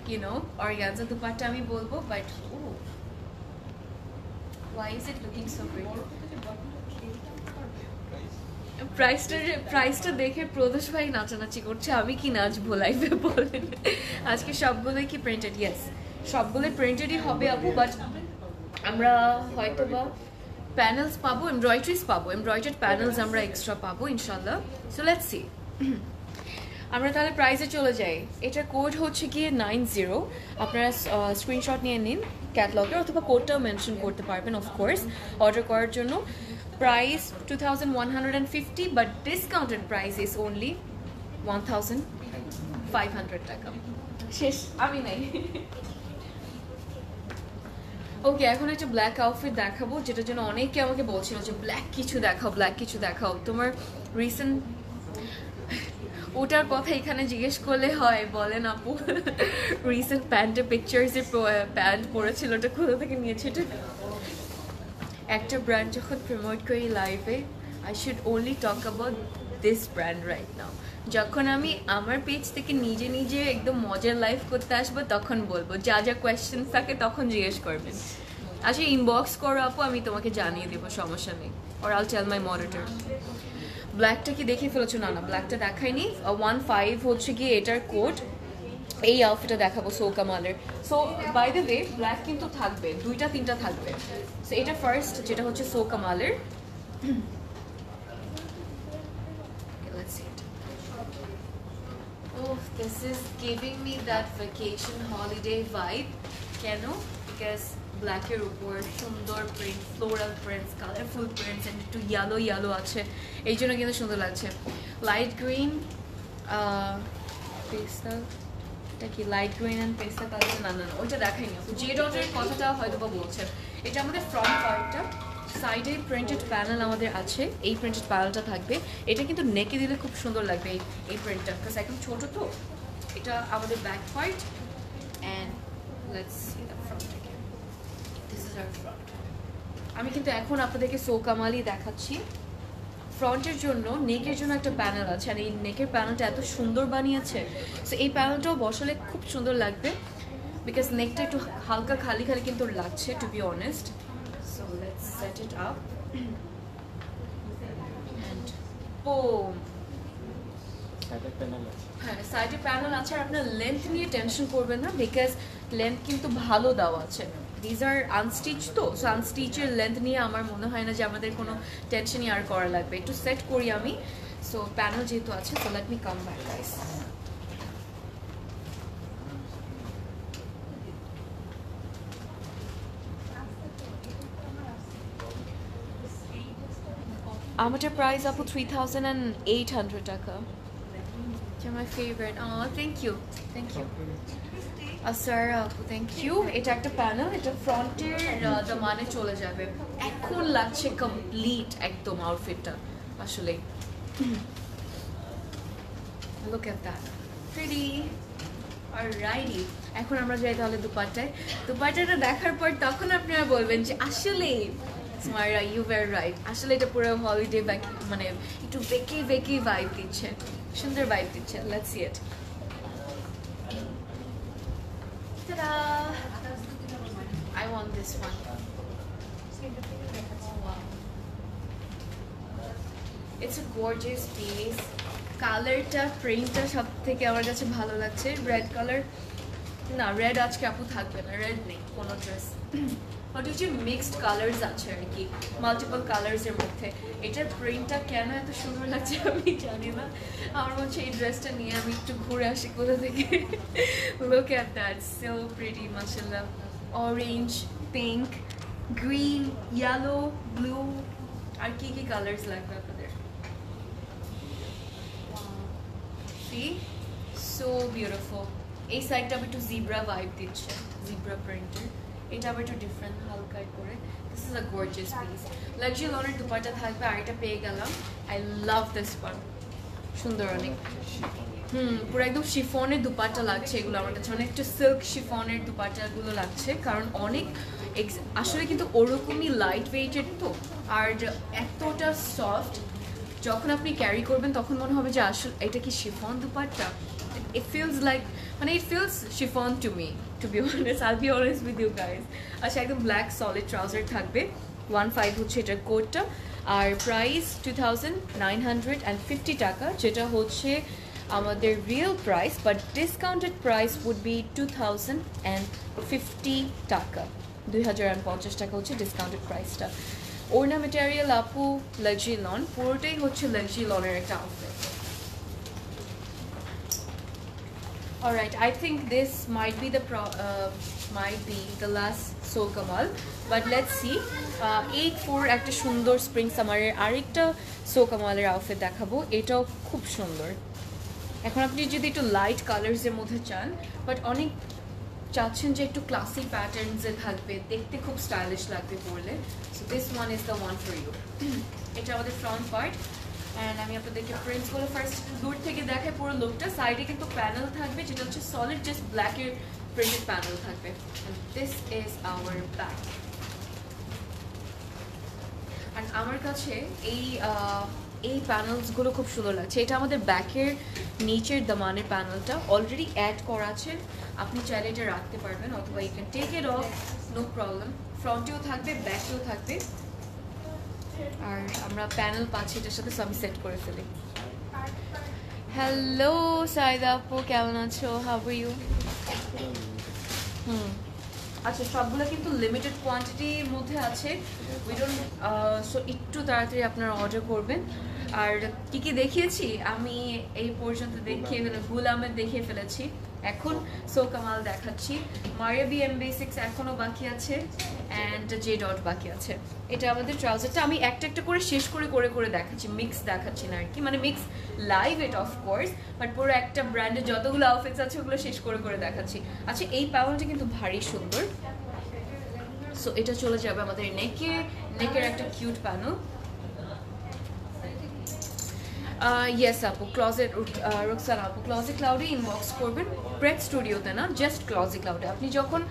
you know organza dupatta আমি বলব but Why is it looking so pretty? প্রাইসটা প্রাইসটা দেখে প্রদোষ ভাই নাচানাচি করছে, আমি কি নাচবো লাইভে বলেন? আজকে সবগুলোই কি প্রিন্টেড ইয়েস সবগুলোই প্রিন্টেডই হবে আপু বাট আমরা হয়তো বা প্যানেলস পাবো এমব্রয়ডারিজ পাবো এমব্রয়ডার্ড প্যানেলস আমরা এক্সট্রা পাবো ইনশাল্লাহ সো লেটস সি আমরা তাহলে প্রাইসে চলে যাই। এটার কোড হচ্ছে গিয়ে নাইন জিরো আপনারা স্ক্রিনশট নিয়ে নিন। ক্যাটলগের অথবা কোডটাও মেনশন করতে পারবেন অফকোর্স অর্ডার করার জন্য price two thousand one hundred and fifty but discounted price is only one thousand five hundred টাকা। শেষ। আমি নাই। ওকে এখন একটা ব্ল্যাক আউটফিট দেখাবো যেটার জন্য অনেকে আমাকে বলছিল যে ব্ল্যাক কিছু দেখাও ব্ল্যাক কিছু দেখাও। তোমার রিসেন্ট ওটার কথা এখানে জিজ্ঞেস করলে হয়, বলেন আপু। রিসেন্ট প্যান্টের পিকচার্সের প্যান্ট পরেছিল ওটা কোথা থেকে নিয়েছে এটা? একটা ব্র্যান্ড যখন প্রমোট করি লাইভে I should only talk about this brand right now যখন আমি আমার পেজ থেকে নিজে নিজে একদম মজার লাইফ করতে আসব, তখন বলব। যা যা কোয়েশ্চেন থাকে তখন জিজ্ঞেস করবেন। আচ্ছা ইনবক্স করো আপু, আমি তোমাকে জানিয়ে দেবো, সমস্যা নেই। ওর আল টেল মাই মনিটর ব্ল্যাকটা কি দেখে ফেলেছো? না না ব্ল্যাকটা দেখাইনি ওয়ান ফাইভ হচ্ছে গিয়ে এটার কোড এই আউটফিটটা দেখাবো সো কামালের so by the way black কিন্তু থাকবে দুইটা তিনটা থাকবে। সো এটা ফার্স্ট যেটা হচ্ছে সো কামালের. Oh, this is giving me that vacation holiday vibe. কেন? বিকজ ব্ল্যাকের উপর সুন্দর print floral prints colourful prints and একটু ইয়েলো ইয়েলো আছে। এই জন্য কিন্তু সুন্দর লাগছে। লাইট গ্রিন পেস্তা এটা কি লাইট গ্রিন অ্যান্ড পেস্তা কালার না না না, ওইটা দেখাইনি। যে ডটের কথাটা হয়তো বা বলছে। এটা আমাদের ফ্রন্ট পার্টটা সাইডে প্রিন্টেড প্যানেল আমাদের আছে। এই প্রিন্টেড প্যানেলটা থাকবে। এটা কিন্তু নেকে দিলে খুব সুন্দর লাগবে এই এই প্রিন্টটা বিকজ একদম ছোট তো। এটা আমাদের back part and let's see the front again front আমি কিন্তু এখন আপনাদেরকে সোকামালি দেখাচ্ছি। ফ্রন্টের জন্য নেকের জন্য একটা প্যানেল আছে আর এই নেকের প্যানেলটা এত সুন্দর বানিয়েছে। সো এই প্যানেলটাও বসালে খুব সুন্দর লাগবে। বিকজ নেকটা একটু হালকা খালি খালি কিন্তু লাগছে to be honest so let's set it up হ্যাঁ সাইডে প্যানেল আছে আর আপনার লেন্থ নিয়ে টেনশন করবেন না বিকজ লেন্থ কিন্তু ভালো দেওয়া আছে। দিজ আর আনস্টিচ তো সো আনস্টিচের লেন্থ নিয়ে আমার মনে হয় না যে আমাদের কোনো টেনশনই আর করা লাগবে একটু সেট করি আমি সো প্যানেল যেহেতু আছে so let me come back guys আমাদের প্রাইস আপু three thousand and eight hundred টাকা my favorite. Oh, thank you. Thank you. Sir thank you এটা একটা প্যানেল এটা ফ্রন্টের মানে চলে যাবে। এখন লাগছে কমপ্লিট একদম আউটফিটটা আসলে। Look at that pretty ready এখন আমরা যাই তাহলে দুপাট্টায়। দুপাট্টাটা দেখার পর তখন আপনারা বলবেন যে, আসলে স্মাইরা ইউ ওয়ার রাইট আসলে এটা পুরো হলিডে মানে একটু বেঁকে বেঁকে ভাইব দিচ্ছে। সুন্দর ভাইব দিচ্ছে। Let's see it Ta-da! I want this one. It's a gorgeous piece. কালারটা প্রিন্টটা সব থেকে আমার কাছে ভালো লাগছে রেড কালার না রেড আজকে আপু থাকবে না রেড নেই, কোনো ড্রেস বাট হচ্ছে মিক্সড কালার্স আছে আর কি মাল্টিপল কালার্সের মধ্যে। এটার প্রিন্টটা কেন এত সুন্দর লাগছে আমি জানি না। আমার হচ্ছে এই ড্রেসটা নিয়ে আমি একটু ঘুরে আসি কোথা থেকে। Look at that so pretty মাসাল্লাহ orange pink green yellow blue আর কি কি কালার্স লাগবে আপনাদের? প্রিটি সো বিউটিফুল এই সাইডটা আবার একটু জিব্রা ভাইব দিচ্ছে জিব্রা প্রিন্টের এটা আবার একটু ডিফারেন্ট হালকা করে। This is a gorgeous piece luxury লনের dupatta থাকবে, আর এটা পেয়ে গেলাম। আই লাভ দিস ওয়ান সুন্দর অনেক। হুম, পুরো একদম শিফনের দুপাট্টা লাগছে এগুলো আমার কাছে। মানে একটু সিল্ক শিফনের দুপাট্টাগুলো লাগছে, কারণ অনেক আসলে কিন্তু ওরকমই লাইট ওয়েটেড তো। আর এতটা সফট যখন আপনি ক্যারি করবেন, তখন মনে হবে যে আসলে, এটা কি chiffon dupatta? It feels like মানে it feels chiffon to me to be honest I'll be honest with you guys আচ্ছা একদম ব্ল্যাক সলিড ট্রাউজার থাকবে। ওয়ান ফাইভ হচ্ছে এটার কোডটা আর price two thousand nine hundred and fifty টাকা, যেটা হচ্ছে আমাদের real price but discounted price would be two thousand and fifty টাকা। দুই হাজার অ্যান্ড পঞ্চাশ টাকা হচ্ছে ডিসকাউন্টেড প্রাইসটা ওড়না মেটেরিয়াল আপু লাক্সারি লন পুরোটাই হচ্ছে লাক্সারি লনের একটা outfit Alright, I think this might be the pro uh, might be the last so Kamal, but let's see. Uh, 8-4 একটা সুন্দর স্প্রিং সামারের আরেকটা সো কামালের আউটফিট দেখাবো। এটাও খুব সুন্দর। এখন আপনি যদি একটু লাইট কালার্সের মধ্যে চান বাট অনেক চাচ্ছেন যে একটু ক্লাসিক প্যাটার্নসে থাকবে দেখতে খুব স্টাইলিশ লাগবে পরলে। So this one is the one for you এটা আমাদের ফ্রন্ট পার্ট অ্যান্ড আমি আপনাদেরকে ফার্স্ট দূর থেকে দেখাই পুরো লুকটা সাইডে কিন্তু প্যানেল থাকবে, যেটা হচ্ছে সলিড জাস্ট ব্ল্যাকের প্রিন্টেড প্যানেল থাকবে। দিস ইজ আওয়ার আর আমার কাছে এই এই প্যানেলসগুলো খুব সুন্দর লাগছে। এটা আমাদের ব্যাকের নিচের দামানের প্যানেলটা অলরেডি অ্যাড করা আছে। আপনি চাইলে এটা রাখতে পারবেন, অথবা you can take no problem ফ্রন্টেও থাকবে ব্যাকেও থাকবে। আর আমরা প্যানেল পাচ্ছি, এটার সাথে সব সেট করে ফেলি। হ্যালো সাইদা আপু, কেমন আছো? How are you hmm. আচ্ছা সবগুলো কিন্তু লিমিটেড কোয়ান্টিটির মধ্যে আছে। উই ডোন্ট সো একটু তাড়াতাড়ি আপনারা অর্ডার করবেন। আর কি কি দেখিয়েছি, আমি এই পর্যন্ত দেখিয়ে ফেলে গুল দেখিয়ে ফেলেছি। এখন সো কামাল দেখাচ্ছি। মারিয়া বি এম বেসিক্স এখনও বাকি আছে অ্যান্ড জে ডট বাকি আছে। এটা আমাদের ট্রাউজারটা আমি একটা একটা করে শেষ করে করে করে দেখাচ্ছি। মিক্স দেখাচ্ছি না আর কি। মানে mix live at of course but পুরো একটা ব্র্যান্ডের যতগুলো আউটফিটস আছে, ওগুলো শেষ করে করে দেখাচ্ছি। আচ্ছা এই প্যানেলটা কিন্তু ভারী সুন্দর। সো এটা চলে যাবে আমাদের নেকে নেকের একটা কিউট প্যানেল ইয়েস আপু ক্লজেট রুকসান আপু ক্লজেট ক্লাউডে ইনবক্স করবেন। প্রেট স্টুডিওতে না জাস্ট ক্লজেট ক্লাউডে আপনি যখন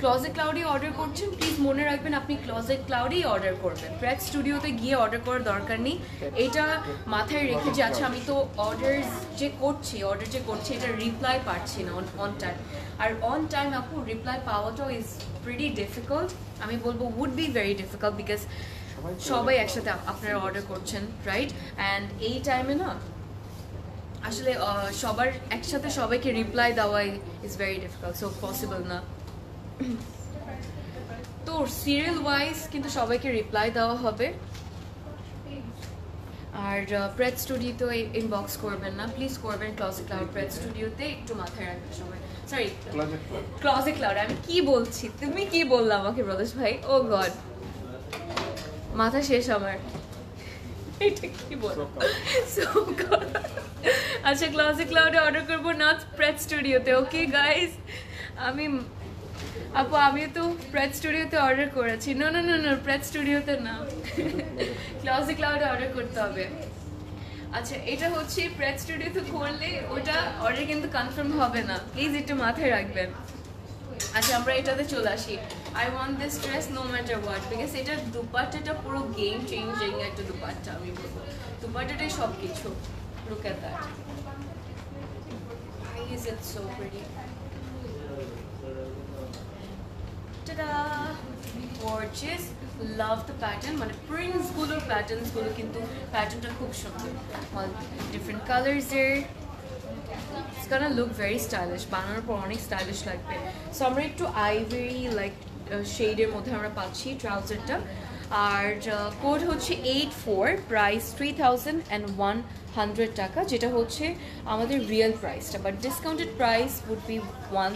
ক্লজেট ক্লাউডে অর্ডার করছেন প্লিজ মনে রাখবেন আপনি ক্লজেট ক্লাউডেই অর্ডার করবেন। প্রেট স্টুডিওতে গিয়ে অর্ডার করার দরকার নেই। এটা মাথায় রেখে যে আচ্ছা আমি তো অর্ডার যে করছি অর্ডার যে করছি, এটা রিপ্লাই পাচ্ছি না অন টাইম আর অন টাইম আপু রিপ্লাই পাওয়াটাও ইজ প্রিটি ডিফিকাল্ট আমি বলব would be very difficult because সবাই একসাথে আপনারা অর্ডার করছেন রাইট অ্যান্ড এই টাইমে না আসলে সবার একসাথে সবাইকে রিপ্লাই দেওয়াই is very difficult so possible না। তো সিরিয়াল ওয়াইজ কিন্তু সবাইকে রিপ্লাই দেওয়া হবে। আর প্রেড স্টুডিওতে ইনবক্স করবেন না। প্লিজ করবেন ক্লজেট ক্লাউড প্রেড স্টুডিওতে একটু মাথায় রাখবেন সবাই। সরি ক্লজেট ক্লাউড আমি কি বলছি? তুমি কি বললা আমাকে ব্রদেশ ভাই? ও গড মাথা শেষ আমার। এটা কি বল? So good. আচ্ছা ক্লজেট ক্লাউডে অর্ডার করব না প্রেড স্টুডিওতে ওকে গাইস আমি আপু আমি তো প্রেড স্টুডিওতে অর্ডার করেছি। না না না না প্রেড স্টুডিওতে না। ক্লজেট ক্লাউডে অর্ডার করতে হবে। আচ্ছা এটা হচ্ছে প্রেড স্টুডিওতে করলে ওটা অর্ডার কিন্তু কনফার্ম হবে না। প্লিজ একটু মাথায় রাখবেন। আচ্ছা আমরা এটাতে চলে আসি I want this dress no matter what because এটার দুপাট্টাটা পুরো গেম চেঞ্জিং একটা দুপাট্টা, আমি বলব দুপাট্টাটাই সব কিছু look at that is it so pretty? Ta-da! Gorgeous. Love the pattern. মানে প্রিন্টসগুলোর প্যাটার্নসগুলো কিন্তু প্যাটার্নটা খুব সুন্দর কালার্স এর it's gonna look very stylish বানানোর পর অনেক স্টাইলিশ লাগবে। সো আমরা একটু আইভেরি লাইক শেডের মধ্যে আমরা পাচ্ছি ট্রাউজারটা আর কোড হচ্ছে eight four price three thousand and one hundred টাকা, যেটা হচ্ছে আমাদের রিয়েল প্রাইসটা but discounted price would be one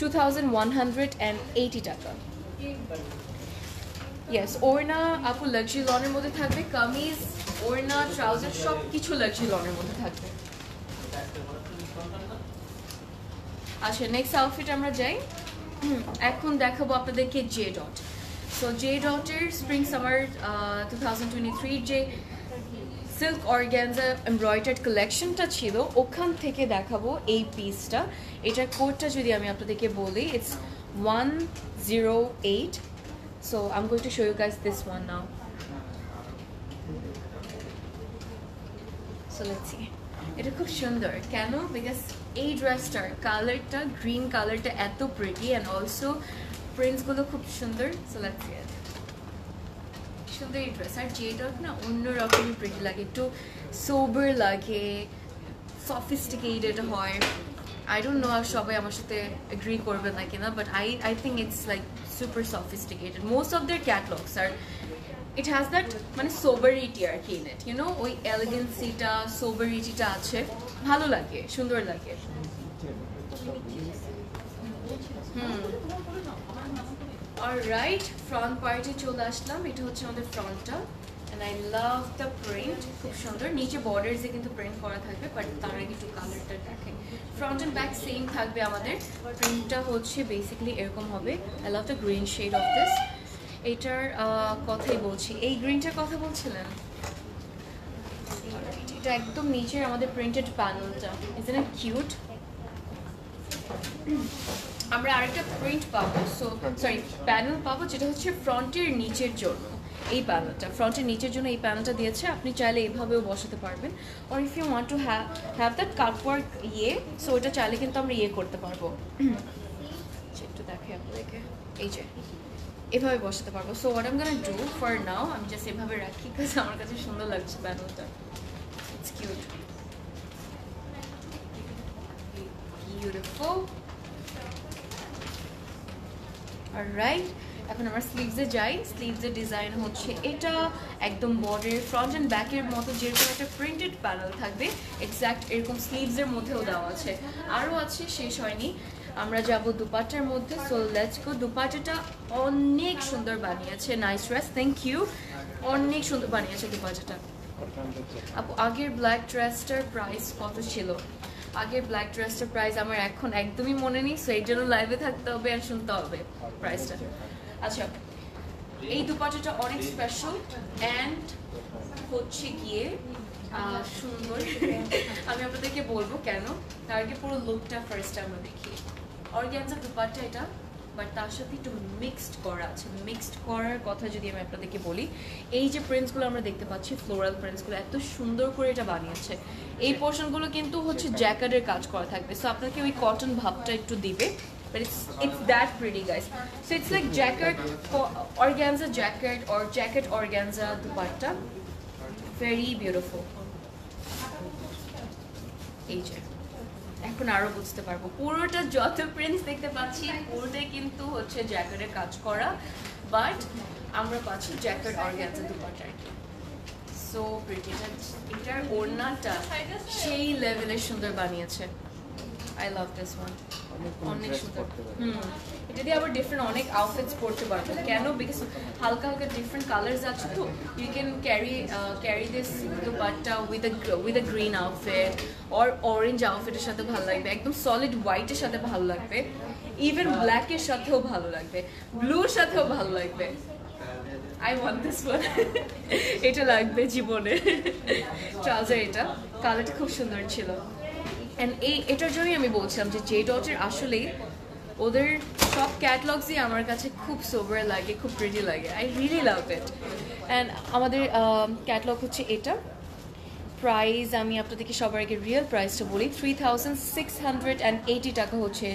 two thousand one hundred and eighty টাকা। ইয়েস ওড়না আপু লাক্সারি লনের মধ্যে থাকবে। কামিজ ওড়না ট্রাউজার সব কিছু লাক্সারি লনের মধ্যে থাকবে। আচ্ছা নেক্সট আউটফিট আমরা যাই। এখন দেখাবো আপনাদেরকে J dot so J ডটের spring summer two thousand twenty থ্রির যে সিল্ক অর্গ্যানজা এমব্রয়ডার্ড কালেকশনটা ছিল, ওখান থেকে দেখাবো এই পিসটা এটার কোডটা যদি আমি আপনাদেরকে বলি it's one zero eight so I'm going to show you guys this one now so let's see এটা খুব সুন্দর। কেন? বিকজ এই ড্রেসটার কালারটা গ্রিন কালারটা এত প্রিটি অ্যান্ড অলসো প্রিন্টসগুলো খুব সুন্দর সো লেটস সুন্দর এই ড্রেস আর যেটা না অন্য রকমই প্রিটি লাগে, একটু সোবার লাগে সফিস্টিকেটেড হয়। আই ডোন্ট নো সবাই আমার সাথে এগ্রি করবে না কিনা but I I think it's like super sophisticated most of their catalogues R it has that মানে সোবারিটি আর কি ইন ইট ইউনো ওই এলিগেন্সিটা সোবারিটিটা আছে। ভালো লাগে, সুন্দর লাগে। হুম। অলরাইট ফ্রন্ট পার্টে চলে আসলাম। এটা হচ্ছে আমাদের ফ্রন্টটা and I love the print খুব সুন্দর। নিচে বর্ডার্সে কিন্তু প্রিন্ট করা থাকবে বাট তার আগে একটু কালারটা দেখে। ফ্রন্ট অ্যান্ড ব্যাক সেম থাকবে আমাদের। প্রিন্টটা হচ্ছে বেসিক্যালি এরকম হবে। I love the green shade of this এটার কথাই বলছি। এই গ্রিনটার কথা বলছিলেন? এটা একদম নিচের আমাদের প্রিন্টেড প্যানেলটা ইজ ইট কিউট আমরা আরেকটা প্রিন্ট পাবো। সো সরি প্যানেল পাবো যেটা হচ্ছে ফ্রন্টের নিচের জন্য। এই প্যানেলটা ফ্রন্টের নিচের জন্য এই প্যানেলটা দিয়েছে। আপনি চাইলে এইভাবেও বসাতে পারবেন। Or if you want to have have that cutwork ইয়ে সো ওটা চাইলে কিন্তু আমরা ইয়ে করতে পারব। আচ্ছা, একটু দেখে আপনাদেরকে। এই যে। এভাবে বসাতে পারব। So what I'm gonna do for now আমি জাস্ট এভাবে রাখি বিকজ আমার কাছে সুন্দর লাগছে প্যানেলটা ইটস কিউট বিউটিফুল রাইট এখন আমরা স্লিভসে যাই। স্লিভসের ডিজাইন হচ্ছে এটা। একদম বডির ফ্রন্ট অ্যান্ড ব্যাকের মতো যেরকম একটা প্রিন্টেড প্যানেল থাকবে এক্স্যাক্ট এরকম স্লিভসের মধ্যেও দেওয়া আছে। আরও আছে, শেষ হয়নি। আমরা যাব দুপাটার মধ্যে সো লেটস গো দুপাটাটা অনেক সুন্দর বানিয়েছে নাইস ড্রেস থ্যাংক ইউ অনেক সুন্দর বানিয়েছে দুপাটাটা আপু, আগের ব্ল্যাক ড্রেসটার প্রাইস কত ছিল? আগের ব্ল্যাক ড্রেসটার প্রাইস আমার এখন একদমই মনে নেই সেই জন্য লাইভে থাকতে হবে আর শুনতে হবে প্রাইসটা আচ্ছা এই দুপাটাটা অনেক স্পেশাল অ্যান্ড হচ্ছে গিয়ে সুন্দর। আমি আপনাদেরকে বলব কেন? তার আগে পুরো লুকটা ফার্স্ট আমরা দেখি। অর্গ্যানজা দুপাট্টা এটা বাট তার সাথে একটু মিক্সড করা আছে। মিক্সড করার কথা যদি আমি আপনাদেরকে বলি এই যে প্রিন্টসগুলো আমরা দেখতে পাচ্ছি ফ্লোরাল প্রিন্টসগুলো এত সুন্দর করে এটা বানিয়েছে। এই পোর্শনগুলো কিন্তু হচ্ছে জ্যাকেটের কাজ করা থাকবে। সো আপনাকে ওই কটন ভাবটা একটু দিবে but it's it's that pretty guys. So it's like jacket for organza jacket or jacket organza dupatta very beautiful. এই যে। এখন আরও বুঝতে পারব। পুরোটা যত প্রিন্টস দেখতে পাচ্ছি পুরোটাই কিন্তু হচ্ছে জ্যাকেটের কাজ করা। বাট আমরা পাচ্ছি jacket organza dupatta so pretty এটার ওড়নাটা সেই লেভেলের সুন্দর বানিয়েছে। আই লাভ দিস ওয়ান অনেক সুন্দর। হুম। এটা দিয়ে আবার ডিফারেন্ট অনেক আউটফিটস পরতে পারবেন কেন? বিকজ হালকা হালকা ডিফারেন্ট কালার্স আছে তো। You can carry carry this dupatta with with a green outfit or orange আউটফিটের সাথে ভালো লাগবে। একদম সলিড হোয়াইটের সাথে ভালো লাগবে। ইভেন ব্ল্যাকের সাথেও ভালো লাগবে। ব্লুর সাথেও ভালো লাগবে। আই ওয়ান্ট দিস ওয়ান এটা লাগবে জীবনে। ট্রাউজার এটা। কালারটা খুব সুন্দর ছিল। অ্যান্ড এই, এটার জন্যই আমি বলছিলাম যে জে ডটের আসলেই ওদের সব ক্যাটলগসই আমার কাছে খুব সোবার লাগে খুব প্রিটি লাগে। I really love it and আমাদের ক্যাটলগ হচ্ছে এটা। প্রাইস আমি আপনাদেরকে সবার আগে রিয়েল প্রাইসটা বলি। Three thousand six hundred and eighty টাকা হচ্ছে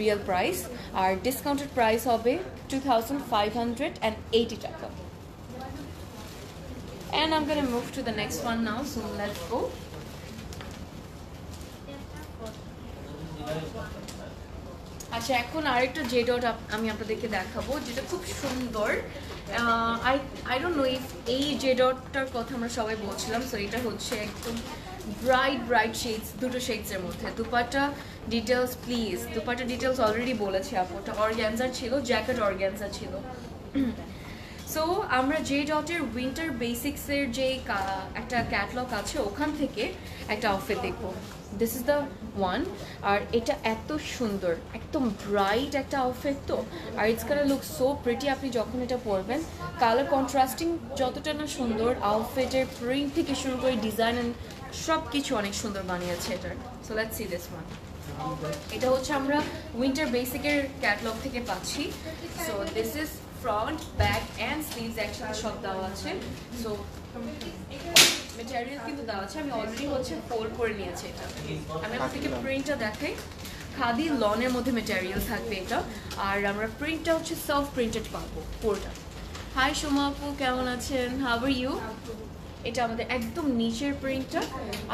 রিয়েল প্রাইস আর ডিসকাউন্টেড প্রাইস হবে two thousand five hundred and eighty টাকা। And I'm gonna move to the next one now, so let's go. আচ্ছা এখন আরেকটা জে ডট আমি আপনাদেরকে দেখাবো, যেটা খুব সুন্দর। I I don't know if এই জে ডটটার কথা আমরা সবাই বলছিলাম সো এটা হচ্ছে একদম ব্রাইট ব্রাইট শেডস দুটো শেডসের মধ্যে। Dupatta details please dupatta details already বলেছি আপুটা অর্গ্যানজার ছিল জ্যাকেট অর্গ্যানজা ছিল। সো আমরা জে ডটের উইন্টার বেসিক্সের যে একটা ক্যাটলগ আছে, ওখান থেকে একটা আউটফিট দেখব। দিস ইজ দ্য ওয়ান আর এটা এত সুন্দর, একদম ব্রাইট একটা আউটফিট তো। আর it's colour look so pretty আপনি যখন এটা পরবেন কালার কন্ট্রাস্টিং যতটা না সুন্দর আউটফিটের প্রিন্ট থেকে শুরু করে ডিজাইন সব কিছু অনেক সুন্দর বানিয়েছে এটার। So let's see this one এটা হচ্ছে আমরা উইন্টার বেসিকের ক্যাটলগ থেকে পাচ্ছি। So this is front back and sleeves একসাথে সব দেওয়া আছে। সো মেটেরিয়াল কিন্তু দেওয়া আছে। আমি অলরেডি হচ্ছে ফোল্ড করে নিয়েছি এটা। আমি আপনাদেরকে প্রিন্টটা দেখাই। খাদি লনের মধ্যে মেটেরিয়াল থাকবে এটা। আর আমরা প্রিন্টটা হচ্ছে সফট প্রিন্টেড পাবো পুরোটা হাই সোমা আপু কেমন আছেন? হাউ আর ইউ এটা আমাদের একদম নিচের প্রিন্টটা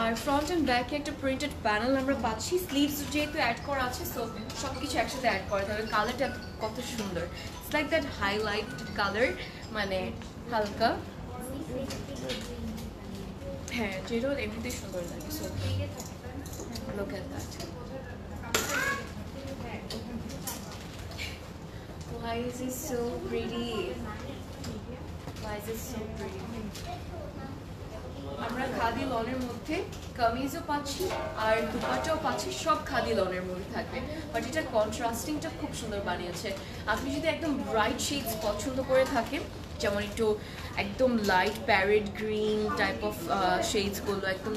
আর ফ্রন্ট অ্যান্ড ব্যাকে একটা প্রিন্টেড প্যানেল আমরা পাচ্ছি। স্লিভস যেহেতু অ্যাড করা আছে সো সব কিছু একসাথে অ্যাড করা। তবে কালারটা কত সুন্দর। It's like that highlight colour মানে হালকা। হ্যাঁ যেটা এমনিতেই সুন্দর লাগে so look at that. Why is it so pretty? Why is it so pretty? আমরা খাদি লনের মধ্যে কামিজও পাচ্ছি আর দুপাটাও পাচ্ছি সব খাদি লনের মধ্যে থাকবে। বাট এটা কন্ট্রাস্টিংটা খুব সুন্দর বানিয়েছে। আপনি যদি একদম ব্রাইট শেডস পছন্দ করে থাকেন যেমন একটু একদম light parade green type of শেডসগুলো একদম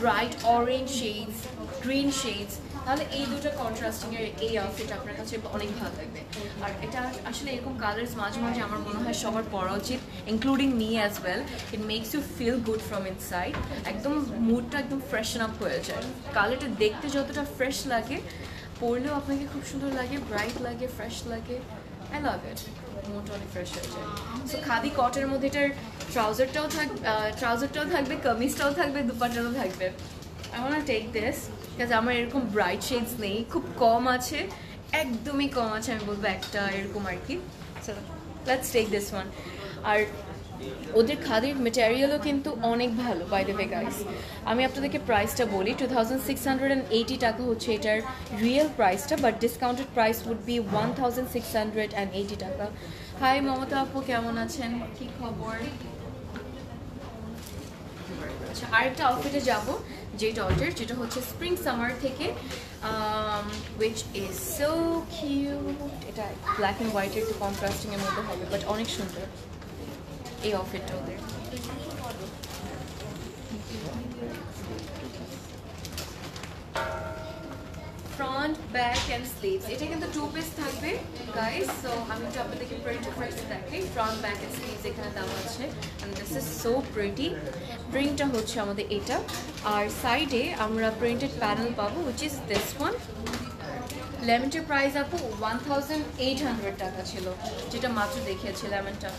bright orange shades green shades তাহলে এই দুটো কন্ট্রাস্টিংয়ের এই আউটফিট আপনার কাছে অনেক ভালো লাগবে। আর এটা আসলে এরকম কালার্স মাঝে মাঝে আমার মনে হয় সবার পরা উচিত including me as well it makes you feel good from inside একদম মুডটা একদম ফ্রেশন আপ হয়ে যায়। কালারটা দেখতে যতটা ফ্রেশ লাগে, পরলেও আপনাকে খুব সুন্দর লাগে ব্রাইট লাগে ফ্রেশ লাগে। আই লাভ ইট মুডটা অনেক ফ্রেশ হয়ে যায়। সো খাদি কটের মধ্যে এটার ট্রাউজারটাও থাক ট্রাউজারটাও থাকবে, কামিজটাও থাকবে দুপাটাও থাকবে। আমার না টেক দিস কাজ আমার এরকম ব্রাইট শেডস নেই। খুব কম আছে, একদমই কম আছে, আমি বলব একটা এরকম আর কি। So let's take this one আর ওদের খাদির মেটেরিয়ালও কিন্তু অনেক ভালো বাই দ্য ওয়ে গাইস আমি আপনাদেরকে প্রাইসটা বলি two thousand six hundred and eighty টাকা হচ্ছে এটার রিয়েল প্রাইসটা but discounted price would be one thousand six hundred and eighty টাকা। হাই মমতা আপু, কেমন আছেন? কি খবর? আচ্ছা আরেকটা আউটফিটে যাব যে ডটের যেটা হচ্ছে স্প্রিং সামার থেকে উইচ ইজ সো কিউট এটা ব্ল্যাক অ্যান্ড হোয়াইটের একটু কন্ট্রাস্টিং এর মধ্যে হবে বাট অনেক সুন্দর। এই আউটফিটটা ওদের। ফ্রন্ট ব্যাক অ্যান্ড স্লিভস এটা কিন্তু টু পিস থাকবে গাইস সো আমি একটু আপনাদেরকে প্রিন্ট ফার্স্ট দেখাই। ফ্রন্ট ব্যাক অ্যান্ড স্লিভস এখানে দাম আছে। And this is so pretty প্রিন্টটা হচ্ছে আমাদের এটা। আর সাইডে আমরা প্রিন্টেড প্যানেল পাবো উইচ ইজ দিস ওয়ান লেমনটার প্রাইস আপু ওয়ান থাউজেন্ড এইট হান্ড্রেড টাকা ছিল, যেটা মাত্র দেখিয়েছে লেমনটা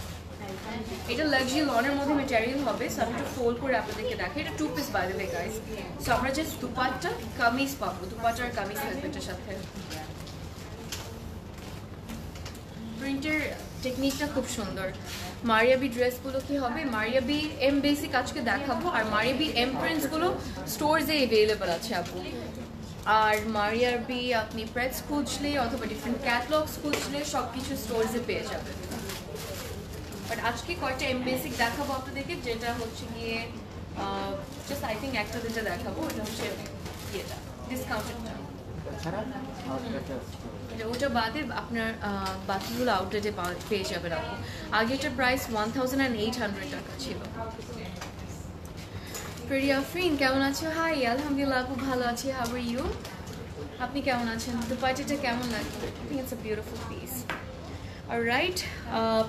এটা লাক্সারি লনের মধ্যে ম্যাটেরিয়াল হবে সো আমি একটু ফোল্ড করে আপনাদেরকে দেখাই। এটা two piece by the guys so আমরা জাস্ট দুপাট্টা কামিজ পাবো, দুপাট্টা আর কামিজ থাকবে এটার সাথে। প্রিন্টের টেকনিকটা খুব সুন্দর। মারিয়াবি ড্রেসগুলো কি হবে? মারিয়াবি এম বেসিক আজকে দেখাবো, আর মারিয়াবি এম প্রিন্টসগুলো স্টোরসে অ্যাভেলেবল আছে, আপু। আর মারিয়াবি আপনি প্রেস খুঁজলে অথবা ডিফারেন্ট ক্যাটলগস খুঁজলে সব কিছু স্টোরসে পেয়ে যাবেন। বাট আজকে কয়টা এম বেসিক দেখাবো আপনাদেরকে? যেটা হচ্ছে গিয়ে জাস্ট আই থিঙ্ক একটা দুটো দেখাবো। ওটা হচ্ছে ইয়েটা ডিসকাউন্টেডটা ওটা বাদে আপনার বাকিগুলো আউটলেটে পেয়ে যাবেন আপনি। আগেটার price one thousand and eight hundred টাকা ছিল। প্রিয়া ফ্রিন কেমন আছো? হাই আলহামদুলিল্লাহ আপু ভালো আছি। হাউ আর ইউ আপনি কেমন আছেন? দুপাটিটা কেমন লাগে? I think it's a beautiful piece right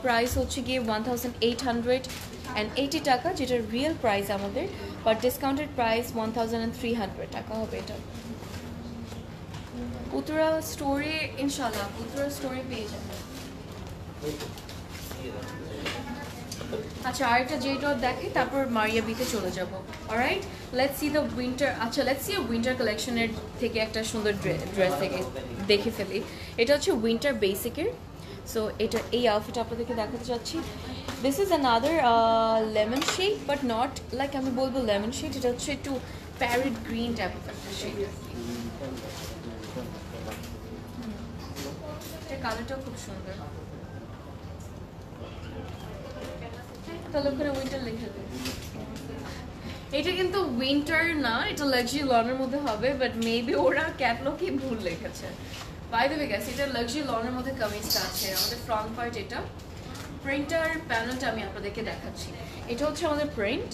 price হচ্ছে গিয়ে one thousand eight hundred and eighty টাকা যেটার রিয়েল প্রাইস আমাদের but discounted price one thousand three hundred টাকা হবে এটা। উত্তরা স্টোরে ইনশাল্লাহ উত্তরা স্টোরে পেয়ে যাবেন। আচ্ছা আরেকটা যে ডট দেখি তারপর মারিয়া বিতে চলে যাব। Alright let's see the winter আচ্ছা লেটস সি উইন্টার কালেকশনের থেকে একটা সুন্দর ড্রেস থেকে দেখে ফেলি। এটা হচ্ছে উইন্টার বেসিকের সো এটা এই আউটফিট আপনাদেরকে দেখাতে চাচ্ছি this is another lemon shade but not like আমি বলব লেমন শেড এটা হচ্ছে একটু প্যারেড গ্রিন টাইপ অফ একটা শেড কালারটাও খুব সুন্দর। তাহলে লেখা এটা কিন্তু উইন্টার না, এটা লাক্সারি লনের মধ্যে হবে বাট মেবি ওরা ক্যাটলগে ভুল লিখেছে। বাই দ্য গ্যাস এটা লাক্সারি লনের মধ্যে কামিজটা আছে, আমাদের ফ্রন্ট পার্ট এটা। প্রিন্টার প্যানেলটা আমি আপনাদেরকে দেখাচ্ছি। এটা হচ্ছে আমাদের প্রিন্ট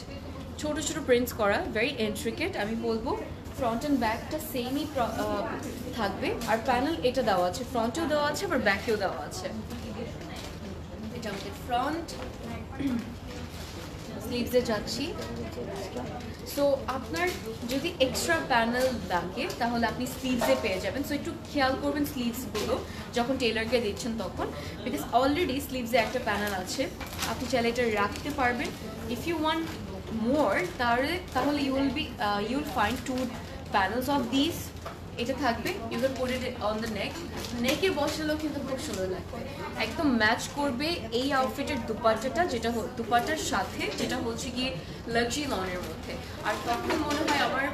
ছোট ছোট প্রিন্টস করা ভেরি ইন্ট্রিকেট আমি বলব। ফ্রন্ট অ্যান্ড ব্যাকটা সেমই থাকবে। আর প্যানেল এটা দেওয়া আছে ফ্রন্টেও দেওয়া আছে, আবার ব্যাকেও দেওয়া আছে। এটা আমাদের ফ্রন্ট স্লিভসে যাচ্ছি। সো আপনার যদি এক্সট্রা প্যানেল লাগে, তাহলে আপনি স্লিভসে পেয়ে যাবেন। সো একটু খেয়াল করবেন স্লিভসগুলো যখন টেলারকে দিচ্ছেন তখন। বিকজ অলরেডি স্লিভসে একটা প্যানেল আছে। আপনি চাইলে এটা রাখতে পারবেন। ইফ ইউ ওয়ান্ট মোর তাহলে তাহলে you will be you will find two panels of this এটা থাকবে you can put it on the neck নেকে বসালেও কিন্তু খুব সুন্দর লাগবে। একদম ম্যাচ করবে এই আউটফিটের দুপাট্টাটা, যেটা দুপাট্টার সাথে, যেটা হচ্ছে গিয়ে লাক্সারি লনের মধ্যে। আর তখন মনে হয় আমার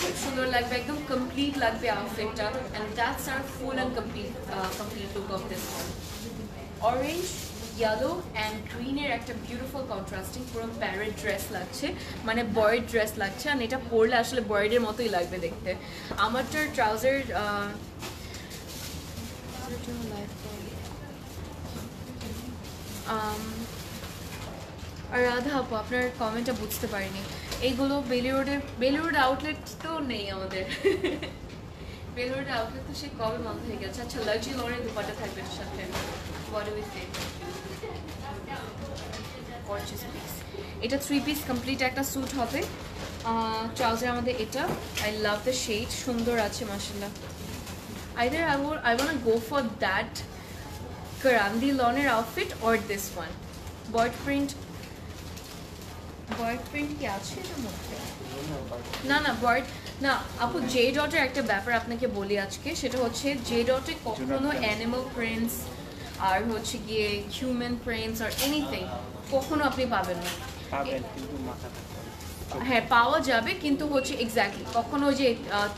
খুব সুন্দর লাগবে, একদম কমপ্লিট লাগবে আউটফিটটা and that's are full and complete complete look of this orange yellow and গ্রিনের একটা বিউটিফুল কন্ট্রাস্টিং পুরো প্যারেড ড্রেস লাগছে মানে বয়েড ড্রেস লাগছে আর এটা পরলে আসলে বয়েডের মতোই লাগবে দেখতে। আমারটার ট্রাউজার আর রাধা আপু, আপনার কমেন্টটা বুঝতে পারিনি। এইগুলো বেলি রোডের বেলি রোড আউটলেট তো নেই আমাদের। বেলি আউটলেট তো সে কবে বন্ধ হয়ে গেছে। আচ্ছা লাক্সারি লনের দুপাটা থাকবে সাথে what do we say gorgeous piece এটা থ্রি পিস কমপ্লিট একটা স্যুট হবে। ট্রাউজার আমাদের এটা। আই লাভ দ্য শেড সুন্দর আছে মাসাল্লাহ either I would I want go for that Karandi লনের আউটফিট অর দিস ওয়ান বয়েড প্রিন্ট বয়েড প্রিন্ট কি আছে এটার মধ্যে? না না বয়েড না আপু জে ডটের একটা ব্যাপার আপনাকে বলি আজকে। সেটা হচ্ছে জে ডটে কখনো অ্যানিমাল প্রিন্টস আর হচ্ছে গিয়ে হিউম্যান প্রিন্টস আর এনিথিং কখনো আপনি পাবেন না। হ্যাঁ পাওয়া যাবে কিন্তু হচ্ছে এক্স্যাক্টলি কখনো যে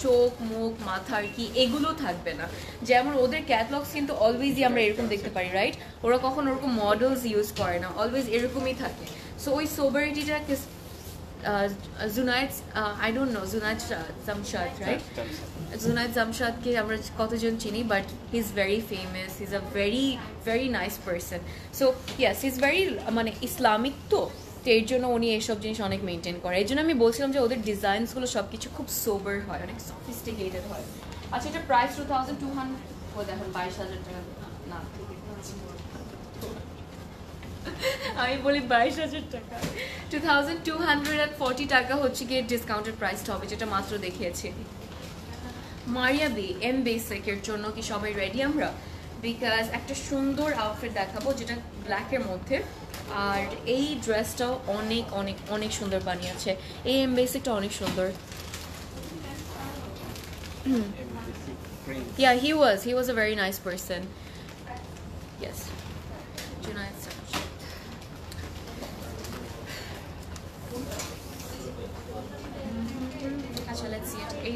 চোখ মুখ মাথার কি এগুলো থাকবে না। যেমন ওদের ক্যাটলগস কিন্তু অলওয়েজই আমরা এরকম দেখতে পারি রাইট ওরা কখনো ওরকম মডেলস ইউজ করে না অলওয়েজ এরকমই থাকে। সো ওই সোবারিটিটা Junaid I don't know Junaid Jamshad right Junaid জামশাদকে আমরা কতজন চিনি but he is very famous he is a very very nice person so yes he is very মানে ইসলামিক তো তো এর জন্য উনি এইসব জিনিস অনেক মেনটেন করে। এই জন্য আমি বলছিলাম যে ওদের ডিজাইনসগুলো সব কিছু খুব সোবার হয় অনেক সফিস্টিকেটেড হয়। আচ্ছা এটা price two thousand two hundred ও দেখুন বাইশ হাজার টাকা না আমি বলি বাইশ হাজার টাকা two thousand two hundred and forty টাকা হচ্ছে গিয়ে ডিসকাউন্টেড প্রাইসটা হবে যেটা মাত্র দেখিয়েছি মারিয়া বি এম বেসিকের জন্য কি সবাই রেডি আমরা বিকজ একটা সুন্দর আউটফিট দেখাবো যেটা ব্ল্যাকের মধ্যে আর এই ড্রেসটাও অনেক অনেক অনেক সুন্দর বানিয়েছে এই এম বেসিকটা অনেক সুন্দর. Yeah, he was. He was a very nice person. Yes.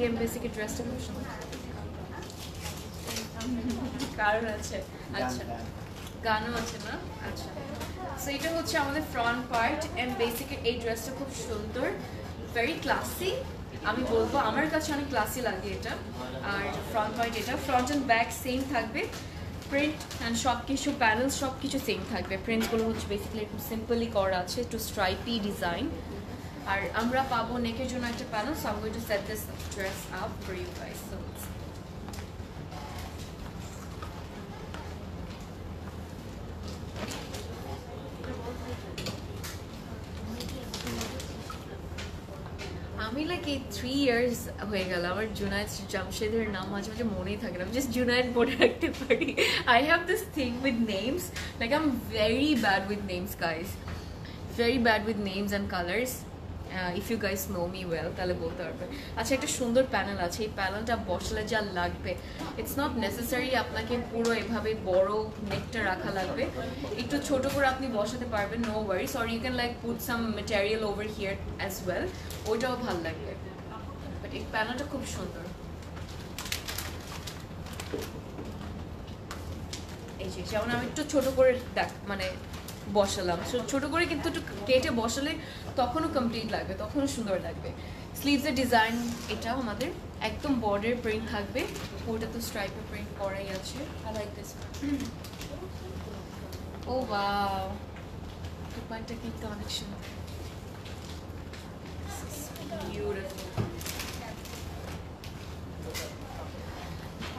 এই এমবেসিকে ড্রেসটা খুব সুন্দর কারণ আছে আচ্ছা। গান, গান। গানও আছে না? আচ্ছা। সো এটা হচ্ছে আমাদের ফ্রন্ট পার্ট এন্ড বেসিক এই ড্রেসটা খুব সুন্দর ভেরি ক্লাসি আমি বলব আমার কাছে অনেক ক্লাসি লাগে এটা। আর ফ্রন্ট পার্ট এটা ফ্রন্ট অ্যান্ড ব্যাক সেম থাকবে। প্রিন্ট অ্যান্ড সব কিছু প্যানেলস সব কিছু সেম থাকবে প্রিন্টসগুলো হচ্ছে বেসিক্যালি একটু সিম্পলি করা আছে একটু স্ট্রাইপি ডিজাইন আর আমরা পাবো নেকের জন্য একটা panel so I'm going to set this dress up for you guys so আমি লাইক এই থ্রি ইয়ার্স হয়ে গেল আমার জুনায়দ জামশেদের নাম মাঝে মাঝে মনেই থাকে না। আমি জাস্ট জুনায়দ বলে রাখতে পারি। I have this thing with names like I am very bad with names guys very bad with names and colours if you guys know me well তাহলে বলতে পারবে। আচ্ছা একটা সুন্দর প্যানেল আছে। এই প্যানেলটা বসলে যা লাগবে। ইটস নট নেসেসারি আপনাকে পুরো এভাবে বড় নেকটা রাখা লাগবে। একটু ছোট করে আপনি বসাতে পারবেন no worries or you can like put some material over here as well ওইটাও ভালো লাগবে। বাট এই প্যানেলটা খুব সুন্দর। এই যে, যেমন আমি একটু ছোট করে দেখ মানে বসালাম। ছোট করে কিন্তু একটু কেটে বসালে তখনও কমপ্লিট লাগবে, তখনও সুন্দর লাগবে। স্লিভসের ডিজাইন এটাও আমাদের একদম বর্ডার প্রিন্ট থাকবে। ওটা তো স্ট্রাইপের প্রিন্ট করাই আছে। I like this oh wow দুপাটটা কিন্তু অনেক সুন্দর।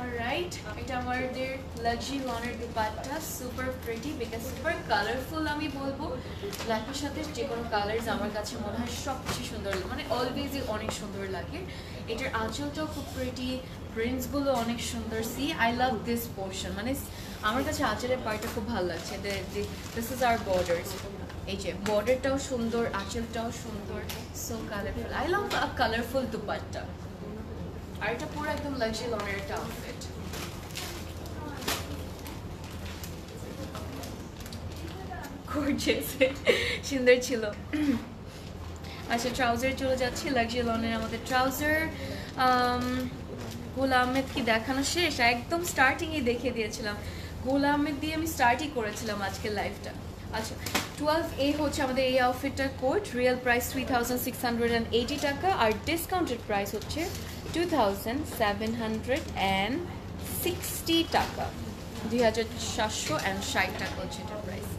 Alright, এটা আমাদের লাক্সি লনের dupatta super pretty because super colourful আমি বলব। ব্ল্যাকের সাথে যে কোনো কালার্স আমার কাছে মনে হয় সবচেয়ে সুন্দর মানে অলওয়েজই অনেক সুন্দর লাগে। এটার আঁচলটাও খুব প্রিটি প্রিন্টসগুলো অনেক সুন্দর। See I love this portion মানে আমার কাছে আঁচলের পার্টটা খুব ভালো লাগছে। দিস ইজ আর বর্ডার্স এই যে বর্ডারটাও সুন্দর আঁচলটাও সুন্দর। So colourful I love colourful dupatta. আর এটা পুরো একদম লাক্সারি লনের একটা আউটফিট সুন্দর ছিল। আচ্ছা ট্রাউজার চলে যাচ্ছে লাক্সারি লনের আমাদের ট্রাউজার গুল আহমেদ কি দেখানো শেষ? একদম স্টার্টিংয়ে দেখিয়ে দিয়েছিলাম। গুল আহমেদ দিয়ে আমি স্টার্টই করেছিলাম আজকের লাইফটা আচ্ছা টুয়েলভ এ হচ্ছে আমাদের এই আউটফিটটার কোড রিয়েল প্রাইস থ্রি টাকা। আর ডিসকাউন্টেড প্রাইস হচ্ছে two thousand seven hundred and sixty টাকা। দুই হাজার সাতশো অ্যান্ড ষাট টাকা হচ্ছে এটার প্রাইস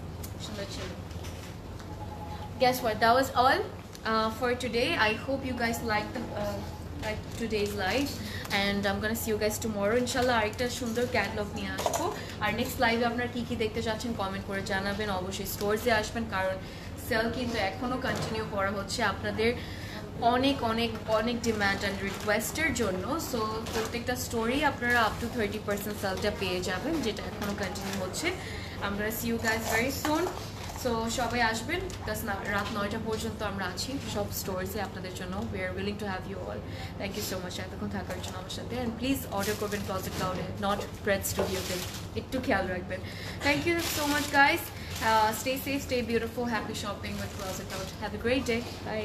সুন্দর ছিল। That was all uh, for today. I hope you guys like the uh, like today's live and i'm gonna see you guys tomorrow. Inshallah আরেকটা সুন্দর ক্যাটলগ নিয়ে আসব। আর নেক্সট লাইভে আপনারা কি কি দেখতে চাচ্ছেন কমেন্ট করে জানাবেন। অবশ্যই স্টোরসে আসবেন কারণ সেল কিন্তু এখনও কন্টিনিউ করা হচ্ছে। আপনাদের অনেক অনেক অনেক ডিম্যান্ড অ্যান্ড রিকোয়েস্টের জন্য। সো প্রত্যেকটা স্টোরি আপনারা আপ টু থার্টি পার্সেন্ট সেলটা পেয়ে যাবেন, যেটা এখনও কন্টিনিউ হচ্ছে। আমরা see you guys very soon so সবাই আসবেন। প্লাস রাত নয়টা পর্যন্ত আমরা আছি। সব স্টোরসে আপনাদের জন্য। We are willing to have you all thank you so much এতক্ষণ থাকার জন্য আমার সাথে। অ্যান্ড প্লিজ অর্ডার করবেন ক্লজেট ক্লাউডে নট প্রেড স্টুডিওতে একটু খেয়াল রাখবেন। Thank you so much guys stay safe stay beautiful happy shopping with Closet Cloud have a great day bye